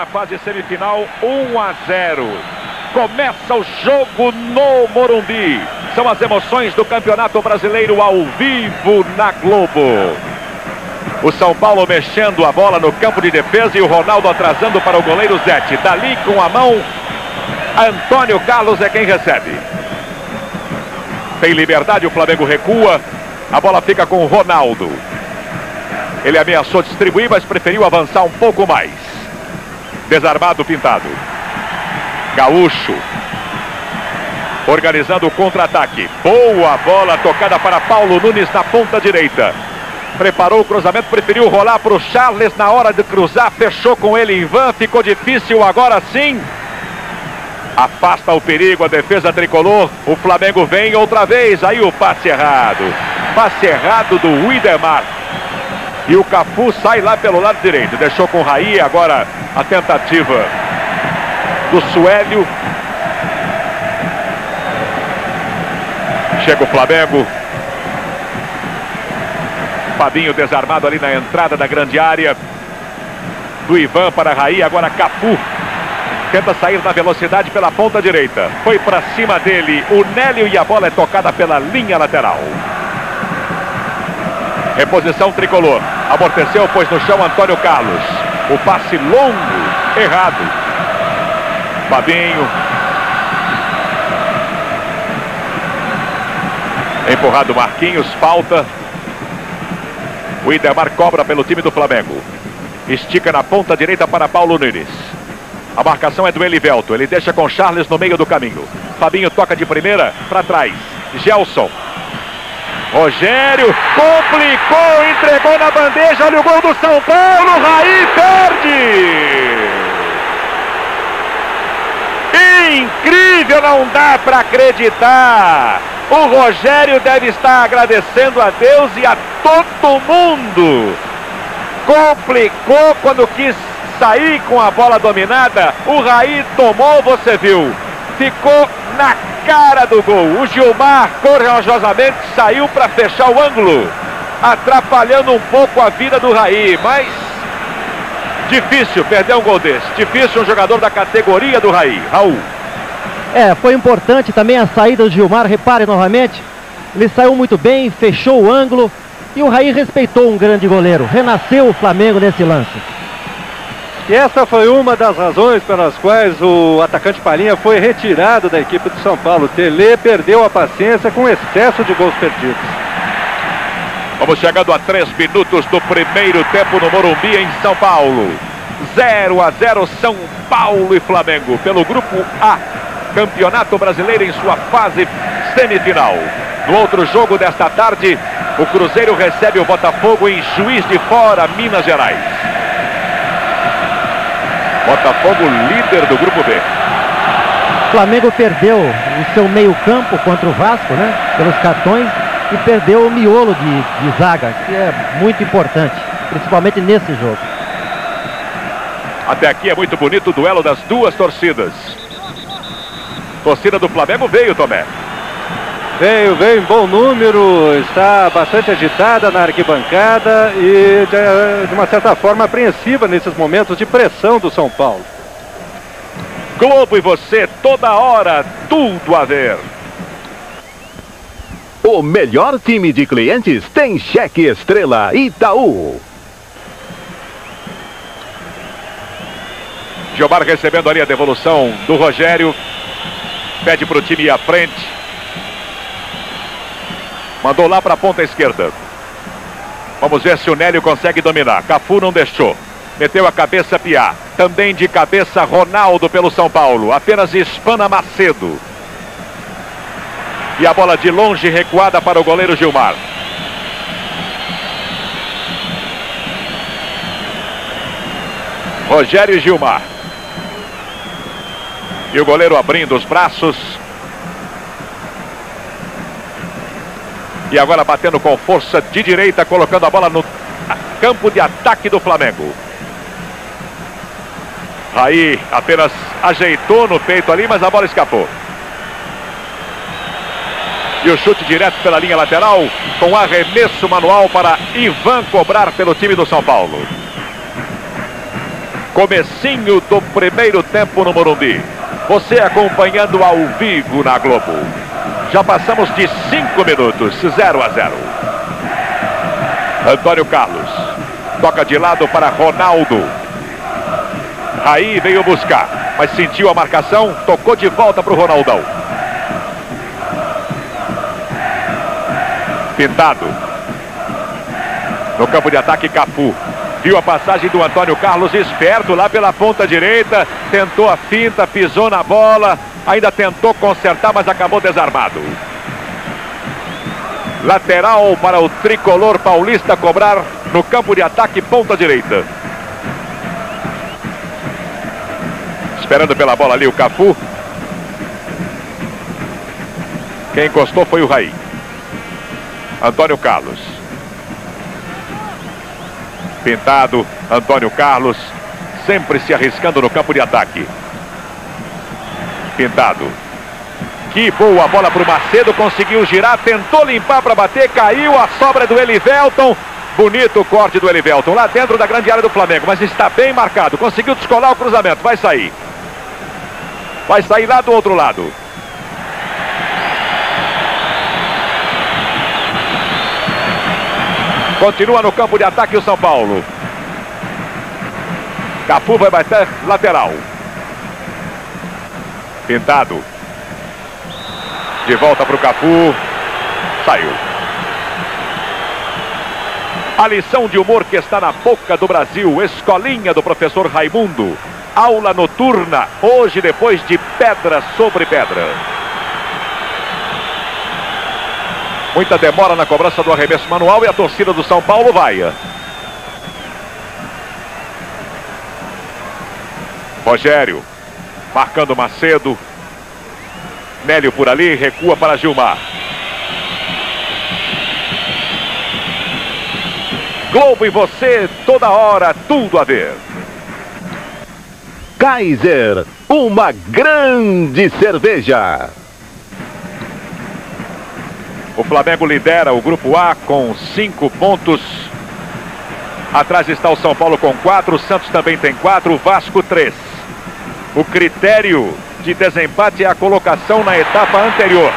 na fase semifinal 1 a 0. Começa o jogo no Morumbi. São as emoções do Campeonato Brasileiro ao vivo na Globo. O São Paulo mexendo a bola no campo de defesa e o Ronaldo atrasando para o goleiro Zete. Dali com a mão, Antônio Carlos é quem recebe. Tem liberdade, o Flamengo recua. A bola fica com o Ronaldo. Ele ameaçou distribuir, mas preferiu avançar um pouco mais. Desarmado, pintado. Gaúcho. Organizando o contra-ataque. Boa bola tocada para Paulo Nunes na ponta direita. Preparou o cruzamento, preferiu rolar para o Charles na hora de cruzar. Fechou com ele em van. Ficou difícil agora sim. Afasta o perigo a defesa tricolor. O Flamengo vem outra vez. Aí o passe errado. Passe errado do Widemar. E o Cafu sai lá pelo lado direito. Deixou com o Raí. Agora a tentativa do Suélio. Chega o Flamengo. Fabinho desarmado ali na entrada da grande área. Do Ivan para Raí. Agora Cafu. Tenta sair na velocidade pela ponta direita. Foi para cima dele o Nélio e a bola é tocada pela linha lateral. Reposição tricolor. Amorteceu, pôs no chão Antônio Carlos. O passe longo, errado. Fabinho. Empurrado Marquinhos, falta. O Idemar cobra pelo time do Flamengo. Estica na ponta direita para Paulo Nunes. A marcação é do Elivelto. Ele deixa com Charles no meio do caminho. Fabinho toca de primeira para trás. Gelson. Rogério complicou, entregou na bandeja. Olha o gol do São Paulo. Raí perde. Incrível, não dá para acreditar. O Rogério deve estar agradecendo a Deus e a todo mundo. Complicou quando quis sair com a bola dominada. O Raí tomou, você viu. Ficou na cara do gol. O Gilmar corajosamente saiu para fechar o ângulo, atrapalhando um pouco a vida do Raí, mas difícil perder um gol desse. Difícil um jogador da categoria do Raí. Raul. É, foi importante também a saída do Gilmar, repare novamente. Ele saiu muito bem, fechou o ângulo e o Raí respeitou um grande goleiro. Renasceu o Flamengo nesse lance. E essa foi uma das razões pelas quais o atacante Palinha foi retirado da equipe do São Paulo. Tele perdeu a paciência com excesso de gols perdidos. Vamos chegando a três minutos do primeiro tempo no Morumbi, em São Paulo. 0 a 0 São Paulo e Flamengo pelo grupo A. Campeonato Brasileiro em sua fase semifinal. No outro jogo desta tarde, o Cruzeiro recebe o Botafogo em Juiz de Fora, Minas Gerais. Botafogo líder do grupo B. O Flamengo perdeu o seu meio-campo contra o Vasco, né? Pelos cartões e perdeu o miolo de, de zaga, que é muito importante, principalmente nesse jogo. Até aqui é muito bonito o duelo das duas torcidas. Torcida do Flamengo veio, Tomé. Veio, veio em bom número, está bastante agitada na arquibancada e de, de uma certa forma apreensiva nesses momentos de pressão do São Paulo. Globo e você, toda hora, tudo a ver. O melhor time de clientes tem cheque estrela Itaú. Gilmar recebendo ali a devolução do Rogério. Pede para o time ir à frente. Mandou lá para a ponta esquerda. Vamos ver se o Nélio consegue dominar. Cafu não deixou. Meteu a cabeça Piá. Também de cabeça Ronaldo pelo São Paulo. Apenas espana Macedo. E a bola de longe recuada para o goleiro Gilmar. Rogério Gilmar. E o goleiro abrindo os braços. E agora batendo com força de direita, colocando a bola no campo de ataque do Flamengo. Aí apenas ajeitou no peito ali, mas a bola escapou. E o chute direto pela linha lateral, com arremesso manual para Ivan cobrar pelo time do São Paulo. Comecinho do primeiro tempo no Morumbi. Você acompanhando ao vivo na Globo. Já passamos de 5 minutos, 0 a 0. Antônio Carlos. Toca de lado para Ronaldo. Aí veio buscar, mas sentiu a marcação, tocou de volta para o Ronaldão. Pintado. No campo de ataque, Cafu. Viu a passagem do Antônio Carlos esperto lá pela ponta direita. Tentou a finta, pisou na bola. Ainda tentou consertar, mas acabou desarmado. Lateral para o tricolor paulista cobrar no campo de ataque, ponta direita. Esperando pela bola ali o Cafu. Quem encostou foi o Raí. Antônio Carlos. Pintado, Antônio Carlos, sempre se arriscando no campo de ataque. Pintado. Que boa bola para o Macedo, conseguiu girar, tentou limpar para bater, caiu a sobra do Elivelton. Bonito corte do Elivelton, lá dentro da grande área do Flamengo, mas está bem marcado. Conseguiu descolar o cruzamento, vai sair. Vai sair lá do outro lado. Continua no campo de ataque o São Paulo. Cafu vai bater lateral. Pintado. De volta para o Cafu. Saiu. A lição de humor que está na boca do Brasil. Escolinha do professor Raimundo. Aula noturna. Hoje, depois de pedra sobre pedra. Muita demora na cobrança do arremesso manual e a torcida do São Paulo vai. Rogério, marcando Macedo. Nélio por ali, recua para Gilmar. Globo e você, toda hora, tudo a ver. Kaiser, uma grande cerveja. O Flamengo lidera o grupo A com cinco pontos. Atrás está o São Paulo com quatro, o Santos também tem quatro, o Vasco três. O critério de desempate é a colocação na etapa anterior.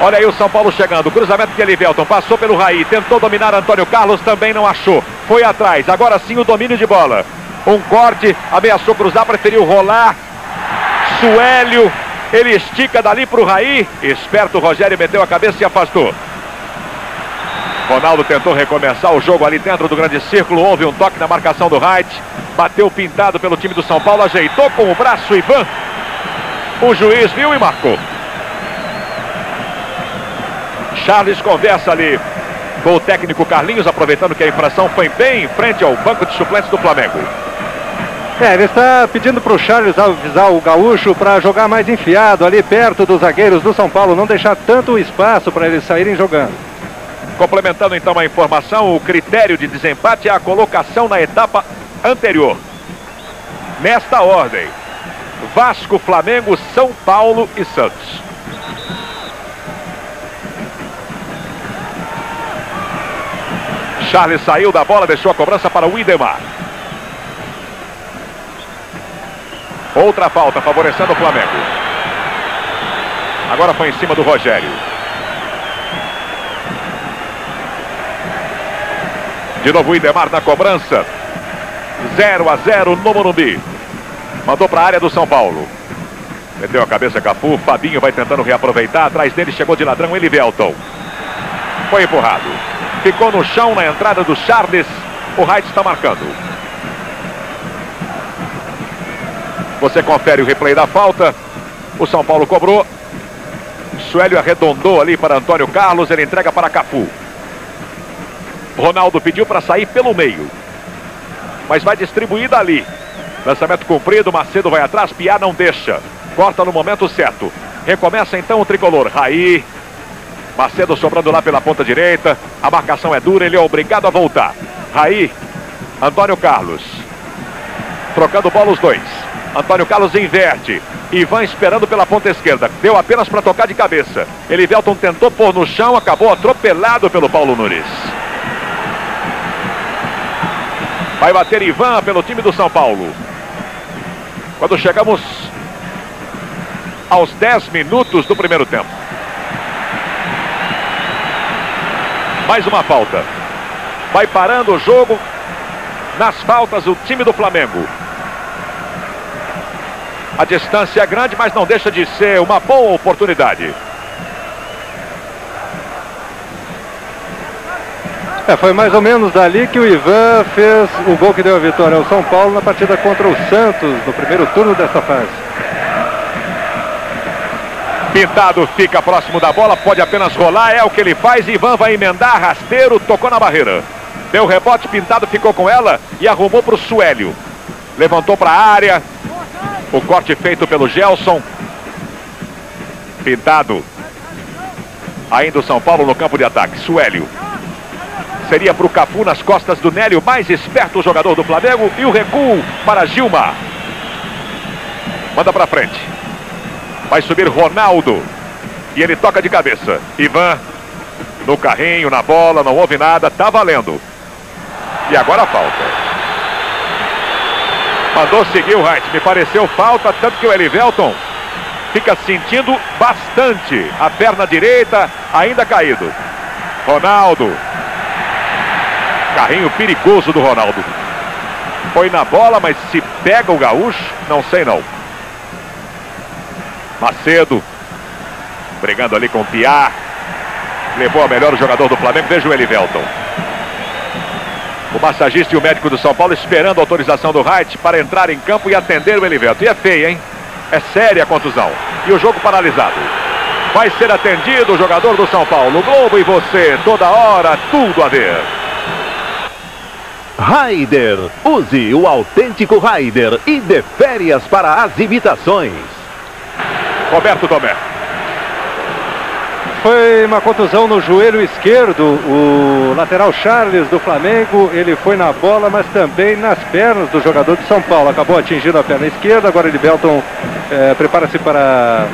Olha aí o São Paulo chegando. Cruzamento de Elivelton. Passou pelo Raí. Tentou dominar Antônio Carlos. Também não achou. Foi atrás. Agora sim o domínio de bola. Um corte. Ameaçou cruzar. Preferiu rolar. Suélio. Ele estica dali para o Raí. Esperto Rogério meteu a cabeça e afastou. Ronaldo tentou recomeçar o jogo ali dentro do grande círculo. Houve um toque na marcação do Wright. Bateu pintado pelo time do São Paulo. Ajeitou com o braço Ivan. O juiz viu e marcou. Charles conversa ali com o técnico Carlinhos, aproveitando que a infração foi bem em frente ao banco de suplentes do Flamengo. É, ele está pedindo para o Charles avisar o Gaúcho para jogar mais enfiado ali perto dos zagueiros do São Paulo, não deixar tanto espaço para eles saírem jogando. Complementando então a informação, o critério de desempate é a colocação na etapa anterior. Nesta ordem, Vasco, Flamengo, São Paulo e Santos. Charles saiu da bola, deixou a cobrança para o Idemar. Outra falta favorecendo o Flamengo. Agora foi em cima do Rogério. De novo o Idemar na cobrança. 0 a 0 no Morumbi. Mandou para a área do São Paulo. Meteu a cabeça Cafu. Fabinho vai tentando reaproveitar. Atrás dele chegou de ladrão Elivelton. Foi empurrado. Ficou no chão na entrada do Charles. O Wright está marcando. Você confere o replay da falta. O São Paulo cobrou. Suélio arredondou ali para Antônio Carlos. Ele entrega para Cafu. Ronaldo pediu para sair pelo meio. Mas vai distribuir dali. Lançamento cumprido. Macedo vai atrás. Piá não deixa. Corta no momento certo. Recomeça então o tricolor. Raí. Macedo sobrando lá pela ponta direita. A marcação é dura. Ele é obrigado a voltar. Raí. Antônio Carlos. Trocando bola os dois. Antônio Carlos inverte. Ivan esperando pela ponta esquerda. Deu apenas para tocar de cabeça. Elivelton tentou pôr no chão, acabou atropelado pelo Paulo Nunes. Vai bater Ivan pelo time do São Paulo. Quando chegamos aos 10 minutos do primeiro tempo. Mais uma falta. Vai parando o jogo. Nas faltas, o time do Flamengo. A distância é grande, mas não deixa de ser uma boa oportunidade. É, foi mais ou menos dali que o Ivan fez o gol que deu a vitória ao São Paulo na partida contra o Santos, no primeiro turno dessa fase. Pintado fica próximo da bola, pode apenas rolar, é o que ele faz. Ivan vai emendar, rasteiro, tocou na barreira. Deu rebote, Pintado ficou com ela e arrumou para o Suélio. Levantou para a área. O corte feito pelo Gelson. Pintado. Ainda o São Paulo no campo de ataque. Suélio. Seria para o Cafu nas costas do Nélio, mais esperto jogador do Flamengo. E o recuo para Gilmar. Manda para frente. Vai subir Ronaldo. E ele toca de cabeça. Ivan no carrinho, na bola, não houve nada. Tá valendo. E agora falta. Mandou seguir o Wright. Me pareceu falta, tanto que o Elivelton fica sentindo bastante a perna direita, ainda caído. Ronaldo. Carrinho perigoso do Ronaldo. Foi na bola, mas se pega o gaúcho, não sei não. Macedo. Brigando ali com o Piar. Levou a melhor jogador do Flamengo. Veja o Elivelton. O massagista e o médico do São Paulo esperando a autorização do Wright para entrar em campo e atender o Elivelton. E é feia, hein? É séria a contusão. E o jogo paralisado. Vai ser atendido o jogador do São Paulo. Globo e você, toda hora, tudo a ver. Raider. Use o autêntico Raider e dê férias para as imitações. Roberto Tomé. Foi uma contusão no joelho esquerdo. O lateral Charles do Flamengo, ele foi na bola, mas também nas pernas do jogador de São Paulo. Acabou atingindo a perna esquerda. Agora ele Belton é, prepara-se para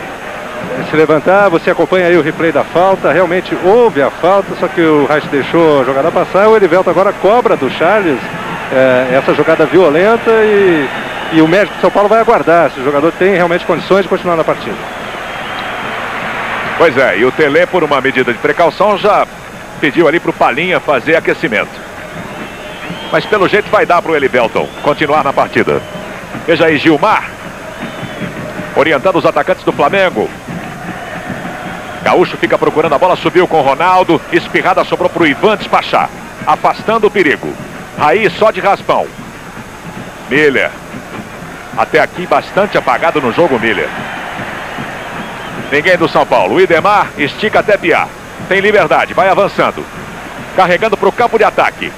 se levantar. Você acompanha aí o replay da falta. Realmente houve a falta, só que o Reich deixou a jogada passar. O Edivelto agora cobra do Charles é, essa jogada violenta e, e o médico de São Paulo vai aguardar se o jogador tem realmente condições de continuar na partida. Pois é, e o Tele, por uma medida de precaução, já pediu ali para o Palinha fazer aquecimento. Mas pelo jeito vai dar para o Elivelton continuar na partida. Veja aí Gilmar, orientando os atacantes do Flamengo. Gaúcho fica procurando a bola, subiu com Ronaldo, espirrada sobrou para o Ivan despachar, afastando o perigo. Raí só de raspão. Miller. Até aqui bastante apagado no jogo, Miller. Ninguém do São Paulo. O Idemar estica até Piar. Tem liberdade, vai avançando. Carregando para o campo de ataque.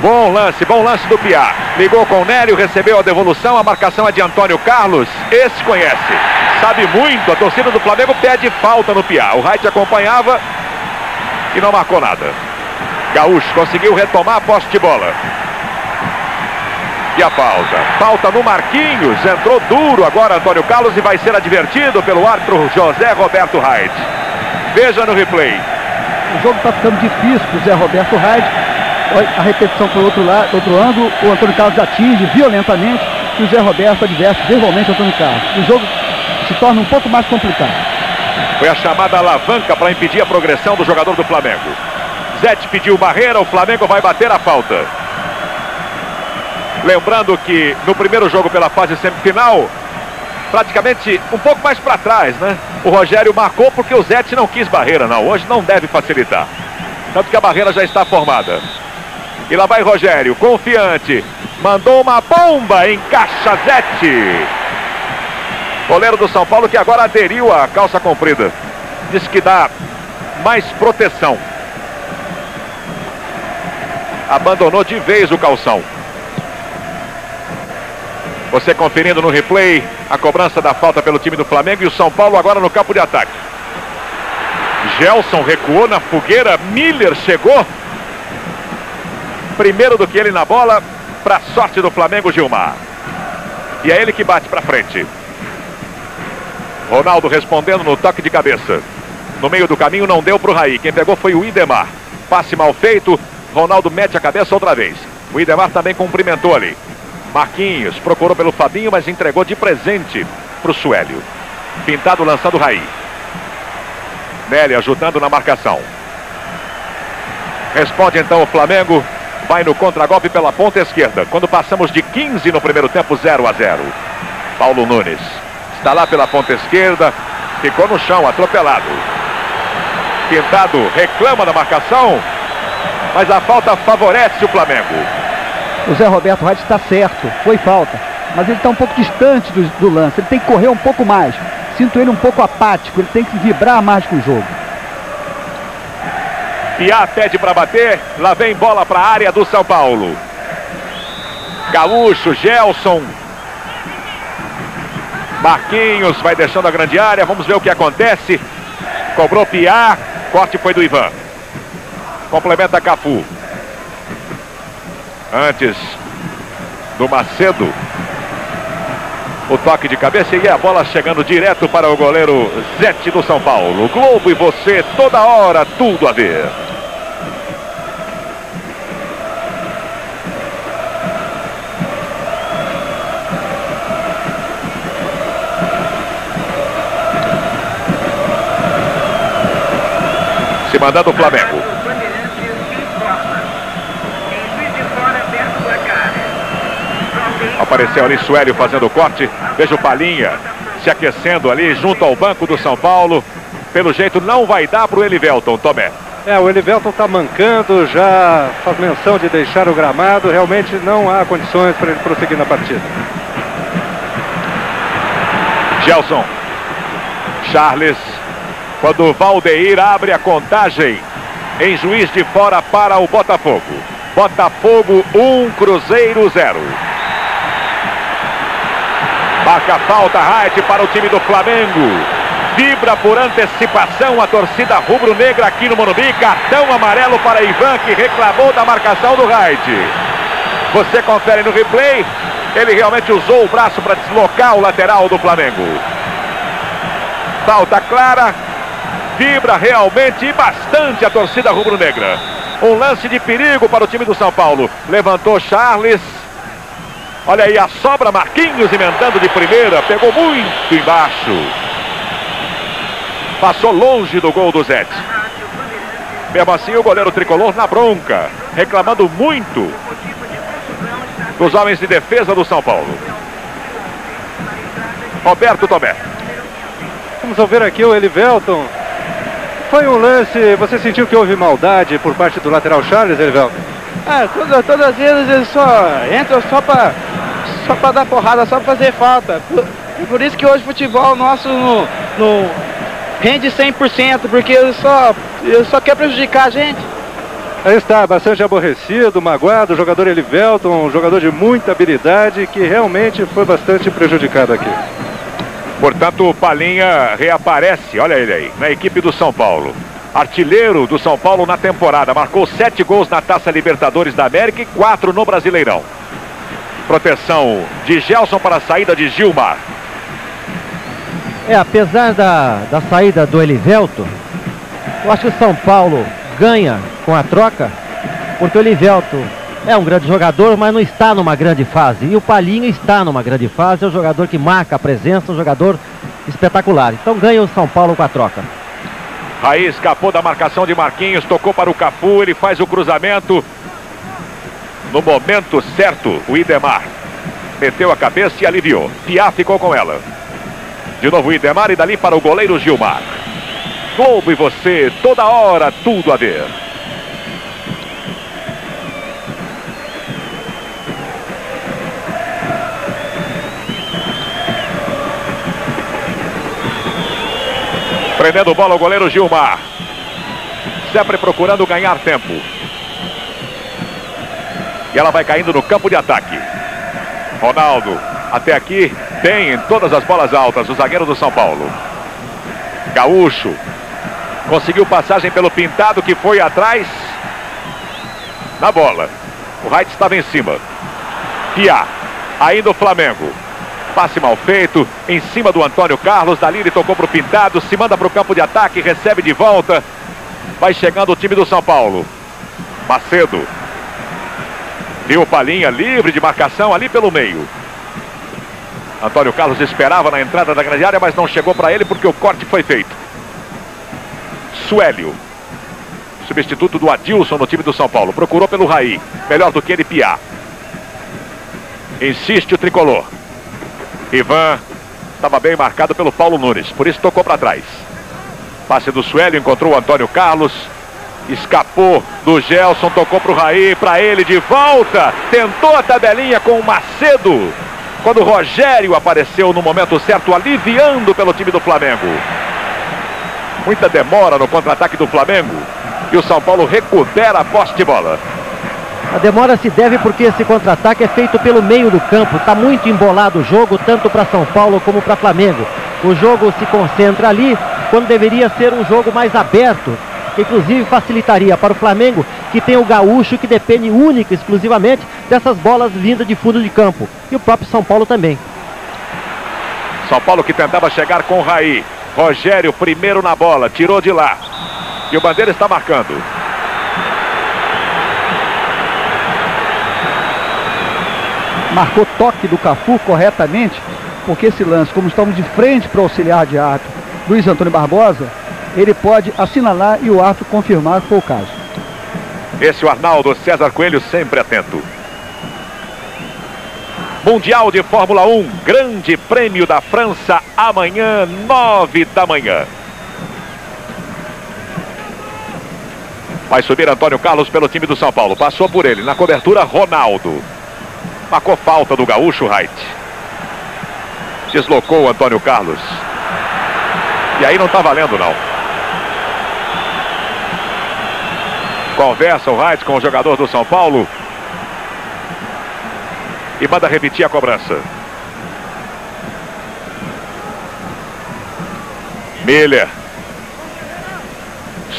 Bom lance, bom lance do Piar. Ligou com o Nélio, recebeu a devolução. A marcação é de Antônio Carlos. Esse conhece. Sabe muito. A torcida do Flamengo pede falta no Piar. O Reit acompanhava e não marcou nada. Gaúcho conseguiu retomar a posse de bola. E a falta. Falta no Marquinhos. Entrou duro agora Antônio Carlos e vai ser advertido pelo árbitro José Roberto Raid. Veja no replay. O jogo está ficando difícil para o Zé Roberto Raid. A repetição para o outro, lado, outro ângulo. O Antônio Carlos atinge violentamente e o Zé Roberto adverte verbalmente o Antônio Carlos. O jogo se torna um pouco mais complicado. Foi a chamada alavanca para impedir a progressão do jogador do Flamengo. Zete pediu barreira, o Flamengo vai bater a falta. Lembrando que no primeiro jogo pela fase semifinal, praticamente um pouco mais para trás, né? O Rogério marcou porque o Zete não quis barreira, não. Hoje não deve facilitar. Tanto que a barreira já está formada. E lá vai Rogério, confiante. Mandou uma bomba, encaixa Zete. Goleiro do São Paulo que agora aderiu à calça comprida. Diz que dá mais proteção. Abandonou de vez o calção. Você conferindo no replay a cobrança da falta pelo time do Flamengo e o São Paulo agora no campo de ataque. Gelson recuou na fogueira, Miller chegou. Primeiro do que ele na bola, para sorte do Flamengo, Gilmar. E é ele que bate para frente. Ronaldo respondendo no toque de cabeça. No meio do caminho não deu para o Raí. Quem pegou foi o Idemar. Passe mal feito. Ronaldo mete a cabeça outra vez. O Idemar também cumprimentou ali. Marquinhos procurou pelo Fabinho, mas entregou de presente para o Suélio. Pintado lançando Raí. Nelly ajudando na marcação. Responde então o Flamengo. Vai no contragolpe pela ponta esquerda. Quando passamos de 15 no primeiro tempo, 0 a 0. Paulo Nunes está lá pela ponta esquerda. Ficou no chão, atropelado. Pintado reclama da marcação. Mas a falta favorece o Flamengo. O Zé Roberto Reis está certo, foi falta. Mas ele está um pouco distante do, do lance. Ele tem que correr um pouco mais. Sinto ele um pouco apático. Ele tem que vibrar mais com o jogo. Piá pede para bater. Lá vem bola para a área do São Paulo. Gaúcho, Gelson. Marquinhos vai deixando a grande área. Vamos ver o que acontece. Cobrou Piá. Corte foi do Ivan. Complementa Cafu. Antes do Macedo. O toque de cabeça e a bola chegando direto para o goleiro Zete do São Paulo. Globo e você, toda hora, tudo a ver. Se mandando o Flamengo. Apareceu ali Suélio fazendo o corte. Veja o Palinha se aquecendo ali junto ao banco do São Paulo. Pelo jeito não vai dar para o Elivelton, Tomé. É, o Elivelton está mancando, já faz menção de deixar o gramado. Realmente não há condições para ele prosseguir na partida. Gelson. Charles. Quando Valdeir abre a contagem em Juiz de Fora para o Botafogo. Botafogo 1, um, Cruzeiro 0. Marca falta, Raid para o time do Flamengo. Vibra por antecipação a torcida rubro-negra aqui no Morumbi. Cartão amarelo para Ivan, que reclamou da marcação do Raid. Você confere no replay. Ele realmente usou o braço para deslocar o lateral do Flamengo. Falta clara. Vibra realmente bastante a torcida rubro-negra. Um lance de perigo para o time do São Paulo. Levantou Charles. Olha aí a sobra, Marquinhos emendando de primeira. Pegou muito embaixo. Passou longe do gol do Zete. Mesmo assim, o goleiro tricolor na bronca. Reclamando muito dos homens de defesa do São Paulo. Roberto Tomé. Vamos ouvir aqui o Elivelton. Foi um lance, você sentiu que houve maldade por parte do lateral Charles, Elivelton? Ah, todas, todas as vezes ele só entra só para só para dar porrada, só para fazer falta. Por, por, isso que hoje o futebol nosso no, no rende 100%, porque ele só, ele só quer prejudicar a gente. Aí está, bastante aborrecido, magoado, o jogador Elivelton, um jogador de muita habilidade que realmente foi bastante prejudicado aqui. Portanto, o Palinha reaparece, olha ele aí, na equipe do São Paulo. Artilheiro do São Paulo na temporada, marcou sete gols na Taça Libertadores da América e quatro no Brasileirão. Proteção de Gelson para a saída de Gilmar. É, apesar da, da saída do Elivelto, eu acho que o São Paulo ganha com a troca, porque o Elivelto é um grande jogador, mas não está numa grande fase. E o Palinho está numa grande fase, é um jogador que marca a presença, um jogador espetacular. Então ganha o São Paulo com a troca. Aí escapou da marcação de Marquinhos, tocou para o Cafu, ele faz o cruzamento. No momento certo, o Idemar meteu a cabeça e aliviou. Piá ficou com ela. De novo o Idemar e dali para o goleiro Gilmar. Globo e você, toda hora, tudo a ver. Prendendo bola o goleiro Gilmar. Sempre procurando ganhar tempo. E ela vai caindo no campo de ataque. Ronaldo, até aqui, tem em todas as bolas altas o zagueiro do São Paulo. Gaúcho. Conseguiu passagem pelo Pintado que foi atrás. Na bola. O Wright estava em cima. Piá. Ainda o Flamengo. Passe mal feito. Em cima do Antônio Carlos. Dali ele tocou para o Pintado. Se manda para o campo de ataque. Recebe de volta. Vai chegando o time do São Paulo. Macedo. Viu Palinha livre de marcação ali pelo meio. Antônio Carlos esperava na entrada da grande área, mas não chegou para ele porque o corte foi feito. Suélio. Substituto do Adilson no time do São Paulo. Procurou pelo Raí. Melhor do que ele Piá. Insiste o tricolor. Ivan estava bem marcado pelo Paulo Nunes. Por isso tocou para trás. Passe do Suélio, encontrou o Antônio Carlos. Escapou do Gelson, tocou para o Raí, para ele de volta. Tentou a tabelinha com o Macedo. Quando o Rogério apareceu no momento certo, aliviando pelo time do Flamengo. Muita demora no contra-ataque do Flamengo. E o São Paulo recupera a posse de bola. A demora se deve porque esse contra-ataque é feito pelo meio do campo. Está muito embolado o jogo, tanto para São Paulo como para Flamengo. O jogo se concentra ali, quando deveria ser um jogo mais aberto. Inclusive facilitaria para o Flamengo, que tem o gaúcho que depende única e exclusivamente dessas bolas vindas de fundo de campo. E o próprio São Paulo também. São Paulo que tentava chegar com o Raí. Rogério primeiro na bola, tirou de lá. E o Bandeira está marcando. Marcou toque do Cafu corretamente, porque esse lance, como estamos de frente para o auxiliar de árbitro Luiz Antônio Barbosa, ele pode assinalar e o árbitro confirmar que foi o caso. Esse é o Arnaldo César Coelho sempre atento. Mundial de Fórmula 1, Grande Prêmio da França, amanhã, nove da manhã. Vai subir Antônio Carlos pelo time do São Paulo. Passou por ele. Na cobertura, Ronaldo. Marcou falta do Gaúcho Wright. Deslocou o Antônio Carlos. E aí não está valendo, não. Conversa o Wright com o jogador do São Paulo. E manda repetir a cobrança. Miller.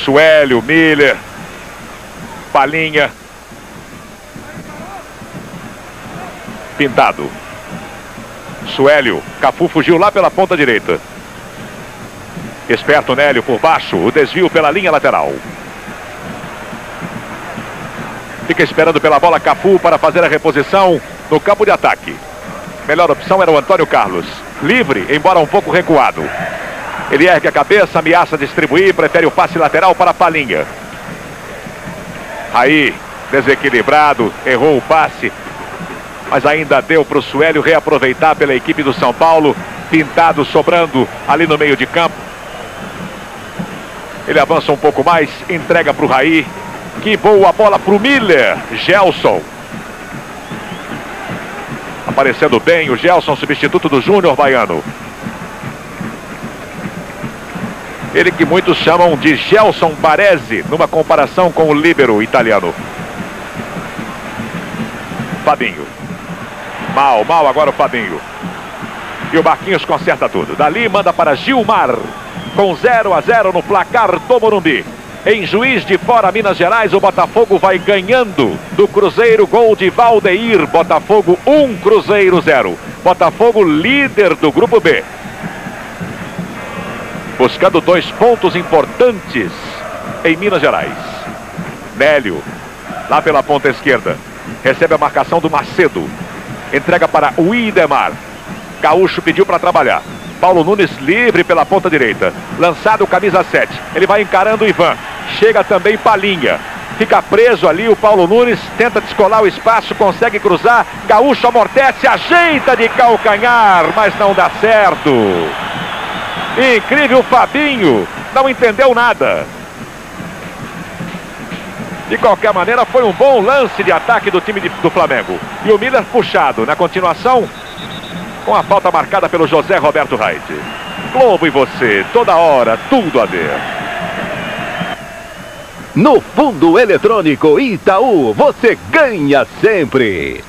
Suélio, Miller. Palinha. Pintado. Suélio. Cafu fugiu lá pela ponta direita. Esperto Nélio por baixo. O desvio pela linha lateral. Fica esperando pela bola Cafu para fazer a reposição no campo de ataque. Melhor opção era o Antônio Carlos. Livre, embora um pouco recuado. Ele ergue a cabeça, ameaça distribuir, prefere o passe lateral para a Palinha. Aí, desequilibrado, errou o passe. Mas ainda deu para o Suélio reaproveitar pela equipe do São Paulo. Pintado sobrando ali no meio de campo. Ele avança um pouco mais, entrega para o Raí. Que boa bola para o Miller. Gelson. Aparecendo bem o Gelson, substituto do Júnior Baiano. Ele que muitos chamam de Gelson Baresi, numa comparação com o líbero italiano. Fabinho. Mal, mal agora o Fabinho. E o Marquinhos conserta tudo. Dali manda para Gilmar. Com 0 a 0 no placar do Morumbi. Em Juiz de Fora, Minas Gerais, o Botafogo vai ganhando do Cruzeiro. Gol de Valdeir. Botafogo 1, Cruzeiro 0. Botafogo líder do Grupo B. Buscando dois pontos importantes em Minas Gerais. Nélio, lá pela ponta esquerda. Recebe a marcação do Macedo. Entrega para o Idemar. Gaúcho pediu para trabalhar. Paulo Nunes livre pela ponta direita. Lançado camisa 7. Ele vai encarando o Ivan. Chega também Palinha. Fica preso ali o Paulo Nunes. Tenta descolar o espaço. Consegue cruzar. Gaúcho amortece. Ajeita de calcanhar. Mas não dá certo. Incrível Fabinho. Não entendeu nada. De qualquer maneira, foi um bom lance de ataque do time de, do Flamengo. E o Miller puxado na continuação com a falta marcada pelo José Roberto Reit. Globo e você, toda hora, tudo a ver. No fundo eletrônico Itaú, você ganha sempre.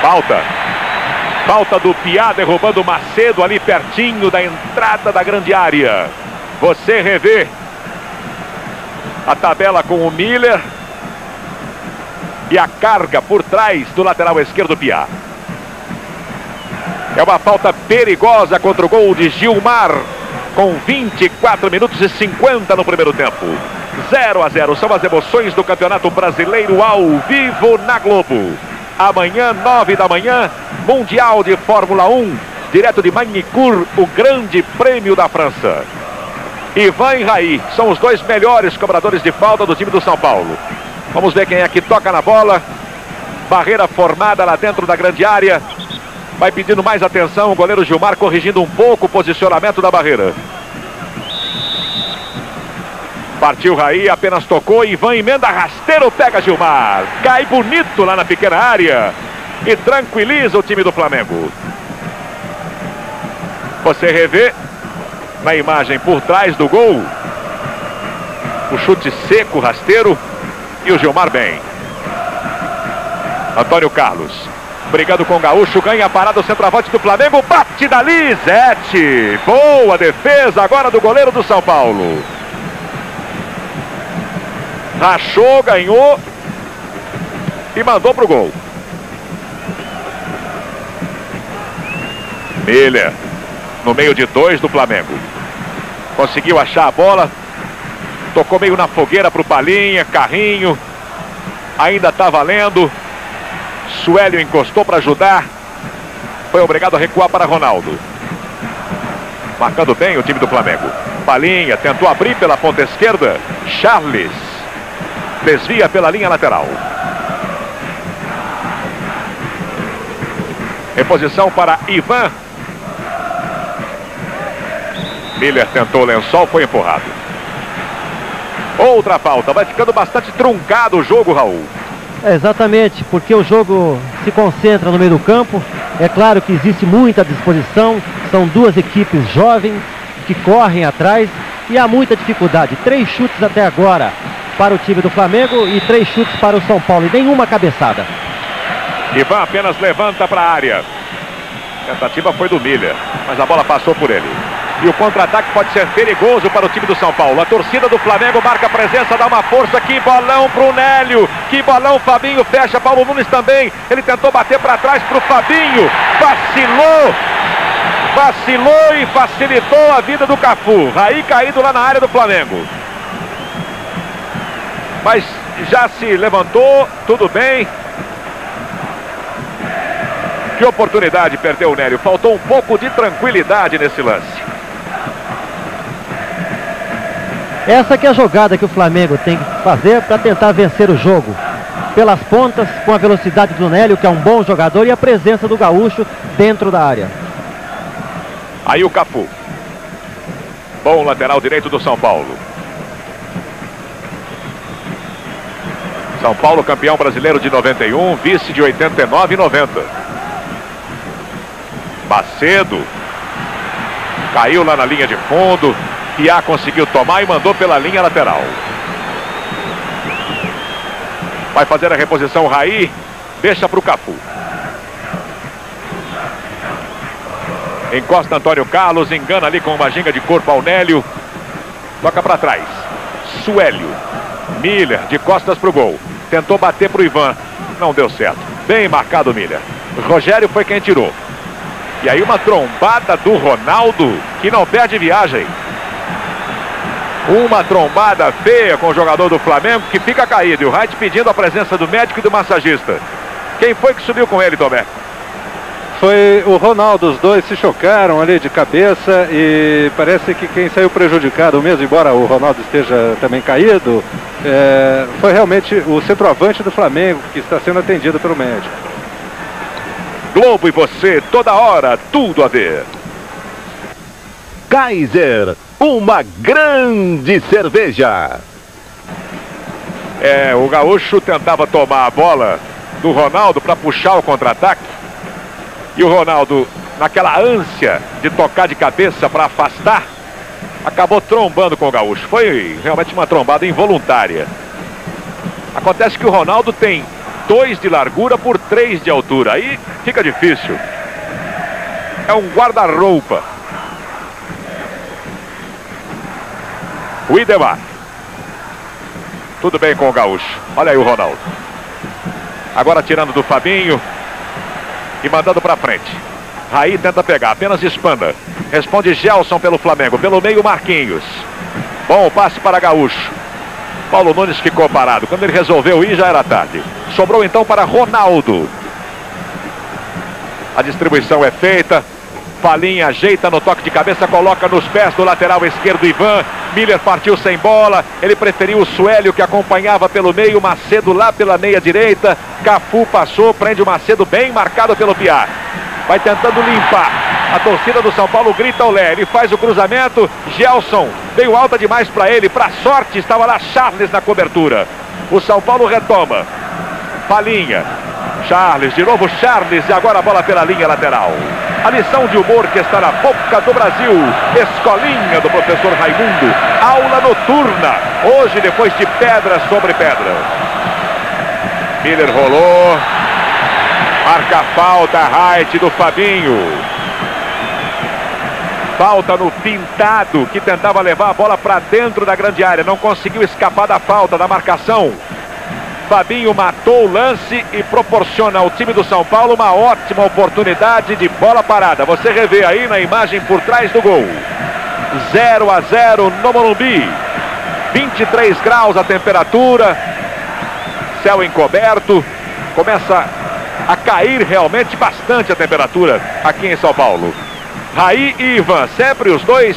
Falta. Falta do Piá derrubando Macedo ali pertinho da entrada da grande área. Você revê a tabela com o Miller e a carga por trás do lateral esquerdo Piá. É uma falta perigosa contra o gol de Gilmar. Com 24 minutos e 50 no primeiro tempo. 0 a 0. São as emoções do Campeonato Brasileiro ao vivo na Globo. Amanhã, 9 da manhã, Mundial de Fórmula 1, direto de Magnicur, o Grande Prêmio da França. Ivan e Raí são os dois melhores cobradores de falta do time do São Paulo. Vamos ver quem é que toca na bola. Barreira formada lá dentro da grande área. Vai pedindo mais atenção o goleiro Gilmar corrigindo um pouco o posicionamento da barreira. Partiu Raí, apenas tocou. Ivan emenda rasteiro, pega Gilmar. Cai bonito lá na pequena área. E tranquiliza o time do Flamengo. Você revê na imagem por trás do gol. O chute seco, rasteiro. E o Gilmar bem. Antônio Carlos. Brigando com o Gaúcho, ganha a parada o centroavante do Flamengo, bate dali, Zete. Boa defesa agora do goleiro do São Paulo. Rachou, ganhou e mandou pro gol. Miller, no meio de dois do Flamengo. Conseguiu achar a bola. Tocou meio na fogueira pro Palinha, carrinho. Ainda tá valendo. Suélio encostou para ajudar. Foi obrigado a recuar para Ronaldo. Marcando bem o time do Flamengo. Palinha tentou abrir pela ponta esquerda. Charles Desvia pela linha lateral. Reposição para Ivan. Miller tentou o lençol, foi empurrado. Outra falta, vai ficando bastante truncado o jogo, Raul. É, exatamente, porque o jogo se concentra no meio do campo. É claro que existe muita disposição, são duas equipes jovens que correm atrás e há muita dificuldade. Três chutes até agora para o time do Flamengo e três chutes para o São Paulo e nenhuma cabeçada. Ivan apenas levanta para a área. A tentativa foi do Miller, mas a bola passou por ele. E o contra-ataque pode ser perigoso para o time do São Paulo. A torcida do Flamengo marca a presença, dá uma força. Que bolão para o Nélio. Que bolão, Fabinho fecha. Paulo Nunes também. Ele tentou bater para trás para o Fabinho. Vacilou. Vacilou e facilitou a vida do Cafu. Raí caído lá na área do Flamengo mas já se levantou, tudo bem. Que oportunidade perdeu o Nélio. Faltou um pouco de tranquilidade nesse lance. Essa que é a jogada que o Flamengo tem que fazer para tentar vencer o jogo. Pelas pontas, com a velocidade do Nélio, que é um bom jogador, e a presença do Gaúcho dentro da área. Aí o Cafu. Bom lateral direito do São Paulo. São Paulo campeão brasileiro de 91, vice de 89 e 90. Macedo caiu lá na linha de fundo. Piá conseguiu tomar e mandou pela linha lateral. Vai fazer a reposição Raí. Deixa para o Cafu. Encosta Antônio Carlos, engana ali com uma ginga de corpo ao Nélio. Toca para trás. Suélio. Miller de costas para o gol. Tentou bater para o Ivan. Não deu certo. Bem marcado Miller. Rogério foi quem tirou. E aí uma trombada do Ronaldo que não perde viagem. Uma trombada feia com o jogador do Flamengo que fica caído. E o Wright pedindo a presença do médico e do massagista. Quem foi que subiu com ele, Tomé? Foi o Ronaldo, os dois se chocaram ali de cabeça e parece que quem saiu prejudicado mesmo, embora o Ronaldo esteja também caído, é, foi realmente o centroavante do Flamengo que está sendo atendido pelo médico. Globo e você, toda hora, tudo a ver. Kaiser, uma grande cerveja. É, o Gaúcho tentava tomar a bola do Ronaldo para puxar o contra-ataque. E o Ronaldo, naquela ânsia de tocar de cabeça para afastar, acabou trombando com o Gaúcho. Foi realmente uma trombada involuntária. Acontece que o Ronaldo tem dois de largura por três de altura. Aí fica difícil. É um guarda-roupa. O Idemar. Tudo bem com o Gaúcho. Olha aí o Ronaldo. Agora tirando do Fabinho e mandando para frente. Raí tenta pegar, apenas espanda. Responde Gelson pelo Flamengo, pelo meio Marquinhos. Bom passe para Gaúcho. Paulo Nunes ficou parado. Quando ele resolveu ir, já era tarde. Sobrou então para Ronaldo. A distribuição é feita. Falinha ajeita no toque de cabeça, coloca nos pés do lateral esquerdo Ivan. Miller partiu sem bola. Ele preferiu o Suélio que acompanhava pelo meio. Macedo lá pela meia direita. Cafu passou, prende o Macedo bem marcado pelo Piar. Vai tentando limpar. A torcida do São Paulo grita ao Lé. Ele faz o cruzamento. Gelson veio alta demais para ele. Para sorte, estava lá Charles na cobertura. O São Paulo retoma. Palinha. Charles, de novo Charles. E agora a bola pela linha lateral. A lição de humor que está na boca do Brasil. Escolinha do professor Raimundo. Aula noturna. Hoje, depois de pedra sobre pedra. Miller rolou. Marca a falta, Reit do Fabinho. Falta no Pintado, que tentava levar a bola para dentro da grande área. Não conseguiu escapar da falta, da marcação. Fabinho matou o lance e proporciona ao time do São Paulo uma ótima oportunidade de bola parada. Você revê aí na imagem por trás do gol. 0 a 0 no Morumbi. 23 graus a temperatura. Céu encoberto. Começa a cair realmente bastante a temperatura aqui em São Paulo. Raí e Ivan, sempre os dois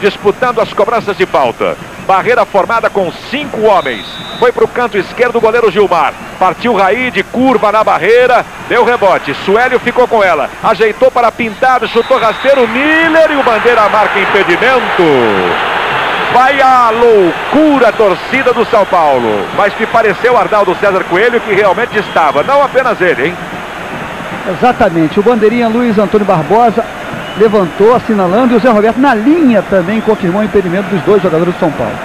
disputando as cobranças de falta. Barreira formada com cinco homens. Foi para o canto esquerdo o goleiro Gilmar. Partiu Raí de curva na barreira. Deu rebote. Suélio ficou com ela. Ajeitou para pintar. Chutou rasteiro. Miller e o Bandeira marca impedimento. Vai a loucura a torcida do São Paulo. Mas me pareceu Arnaldo César Coelho que realmente estava. Não apenas ele, hein? Exatamente. O bandeirinha Luiz Antônio Barbosa levantou assinalando e o Zé Roberto na linha também confirmou o impedimento dos dois jogadores do São Paulo.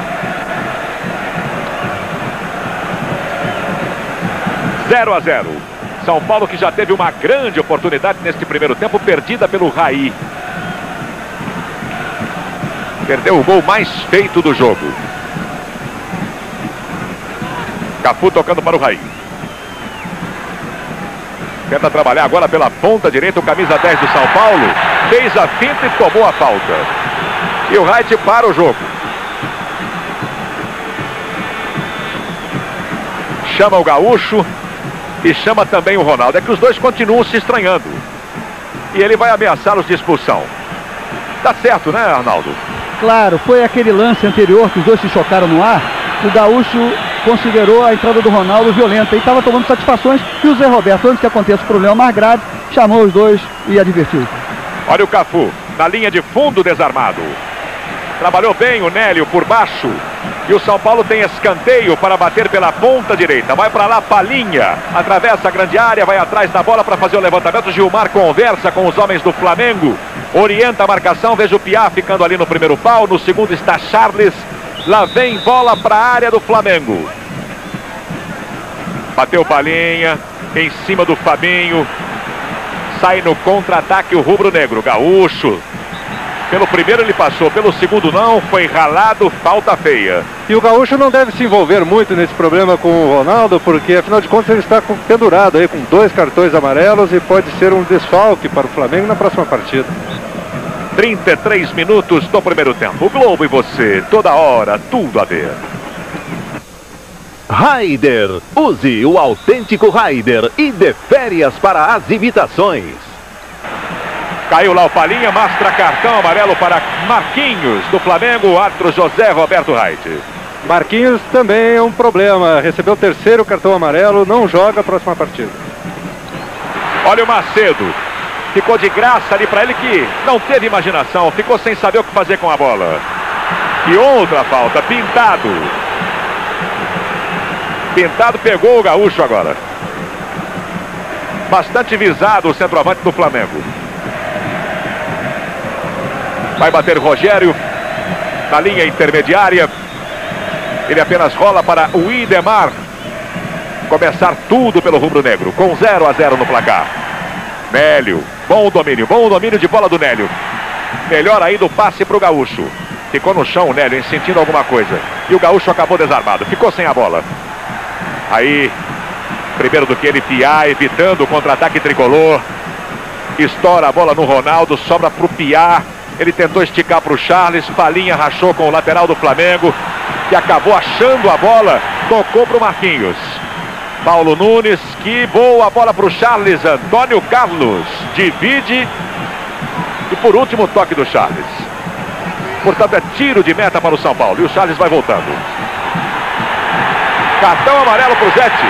Zero a zero. São Paulo que já teve uma grande oportunidade neste primeiro tempo, perdida pelo Raí. Perdeu o gol mais feito do jogo. Cafu tocando para o Raí. Tenta trabalhar agora pela ponta direita, o camisa 10 do São Paulo. Fez a finta e tomou a falta. E o Wright para o jogo. Chama o Gaúcho e chama também o Ronaldo. É que os dois continuam se estranhando. E ele vai ameaçá-los de expulsão. Tá certo, né, Arnaldo? Claro, foi aquele lance anterior que os dois se chocaram no ar. O Gaúcho considerou a entrada do Ronaldo violenta e estava tomando satisfações. E o Zé Roberto, antes que aconteça o problema mais grave, chamou os dois e advertiu. Olha o Cafu, na linha de fundo desarmado. Trabalhou bem o Nélio por baixo. E o São Paulo tem escanteio para bater pela ponta direita. Vai para lá, Palinha. Atravessa a grande área, vai atrás da bola para fazer o levantamento. Gilmar conversa com os homens do Flamengo. Orienta a marcação. Veja o Piá ficando ali no primeiro pau. No segundo está Charles. Lá vem bola para a área do Flamengo. Bateu Palinha. Em cima do Fabinho. Sai no contra-ataque o rubro-negro. Gaúcho. Pelo primeiro ele passou, pelo segundo não, foi ralado, falta feia. E o Gaúcho não deve se envolver muito nesse problema com o Ronaldo, porque afinal de contas ele está pendurado aí com dois cartões amarelos e pode ser um desfalque para o Flamengo na próxima partida. 33 minutos do primeiro tempo. Globo e você, toda hora, tudo a ver. Raider, use o autêntico Raider e dê férias para as imitações. Caiu lá o Palinha, mostra cartão amarelo para Marquinhos do Flamengo, árbitro José Roberto Reit. Marquinhos também é um problema, recebeu o terceiro cartão amarelo, não joga a próxima partida. Olha o Macedo, ficou de graça ali para ele que não teve imaginação, ficou sem saber o que fazer com a bola. E outra falta, Pintado. Pintado pegou o Gaúcho agora. Bastante visado o centroavante do Flamengo. Vai bater Rogério na linha intermediária. Ele apenas rola para o Idemar. Começar tudo pelo rubro-negro, com 0 a 0 no placar. Nélio, bom domínio, bom domínio de bola do Nélio. Melhor ainda o passe para o Gaúcho. Ficou no chão o Nélio, sentindo alguma coisa. E o Gaúcho acabou desarmado, ficou sem a bola. Aí, primeiro do que ele, Piá, evitando o contra-ataque tricolor. Estoura a bola no Ronaldo, sobra para o Piá. Ele tentou esticar para o Charles, Palinha rachou com o lateral do Flamengo. que acabou achando a bola, tocou para o Marquinhos. Paulo Nunes, que boa bola para o Charles Antônio Carlos. Divide. E por último, toque do Charles. Portanto, é tiro de meta para o São Paulo. E o Charles vai voltando. Cartão amarelo para o Zete.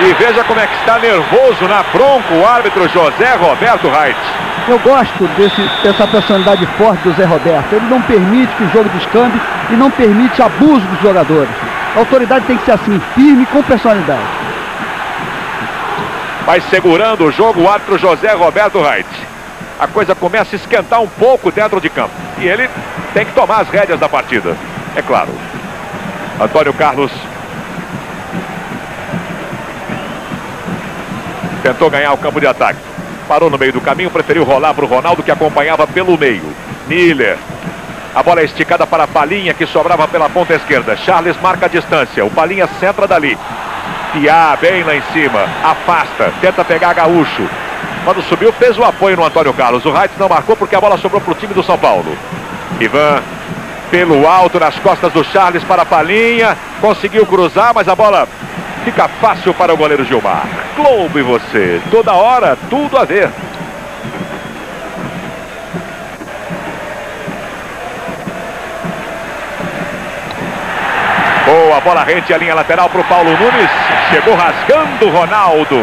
E veja como é que está nervoso na bronca o árbitro José Roberto Reit. Eu gosto desse, dessa personalidade forte do Zé Roberto. Ele não permite que o jogo descambe e não permite abuso dos jogadores. A autoridade tem que ser assim, firme com personalidade. Vai segurando o jogo o árbitro José Roberto Reit. A coisa começa a esquentar um pouco dentro de campo. E ele tem que tomar as rédeas da partida. É claro. Antônio Carlos tentou ganhar o campo de ataque. Parou no meio do caminho, preferiu rolar para o Ronaldo que acompanhava pelo meio. Miller. A bola é esticada para a Palinha que sobrava pela ponta esquerda. Charles marca a distância. O Palinha centra dali. Piá bem lá em cima. Afasta. Tenta pegar Gaúcho. Quando subiu, fez o apoio no Antônio Carlos. O Reitz não marcou porque a bola sobrou para o time do São Paulo. Ivan pelo alto nas costas do Charles para a Palinha. Conseguiu cruzar, mas a bola fica fácil para o goleiro Gilmar. Globo e você, toda hora, tudo a ver. Boa bola rente a linha lateral para o Paulo Nunes. Chegou rasgando o Ronaldo.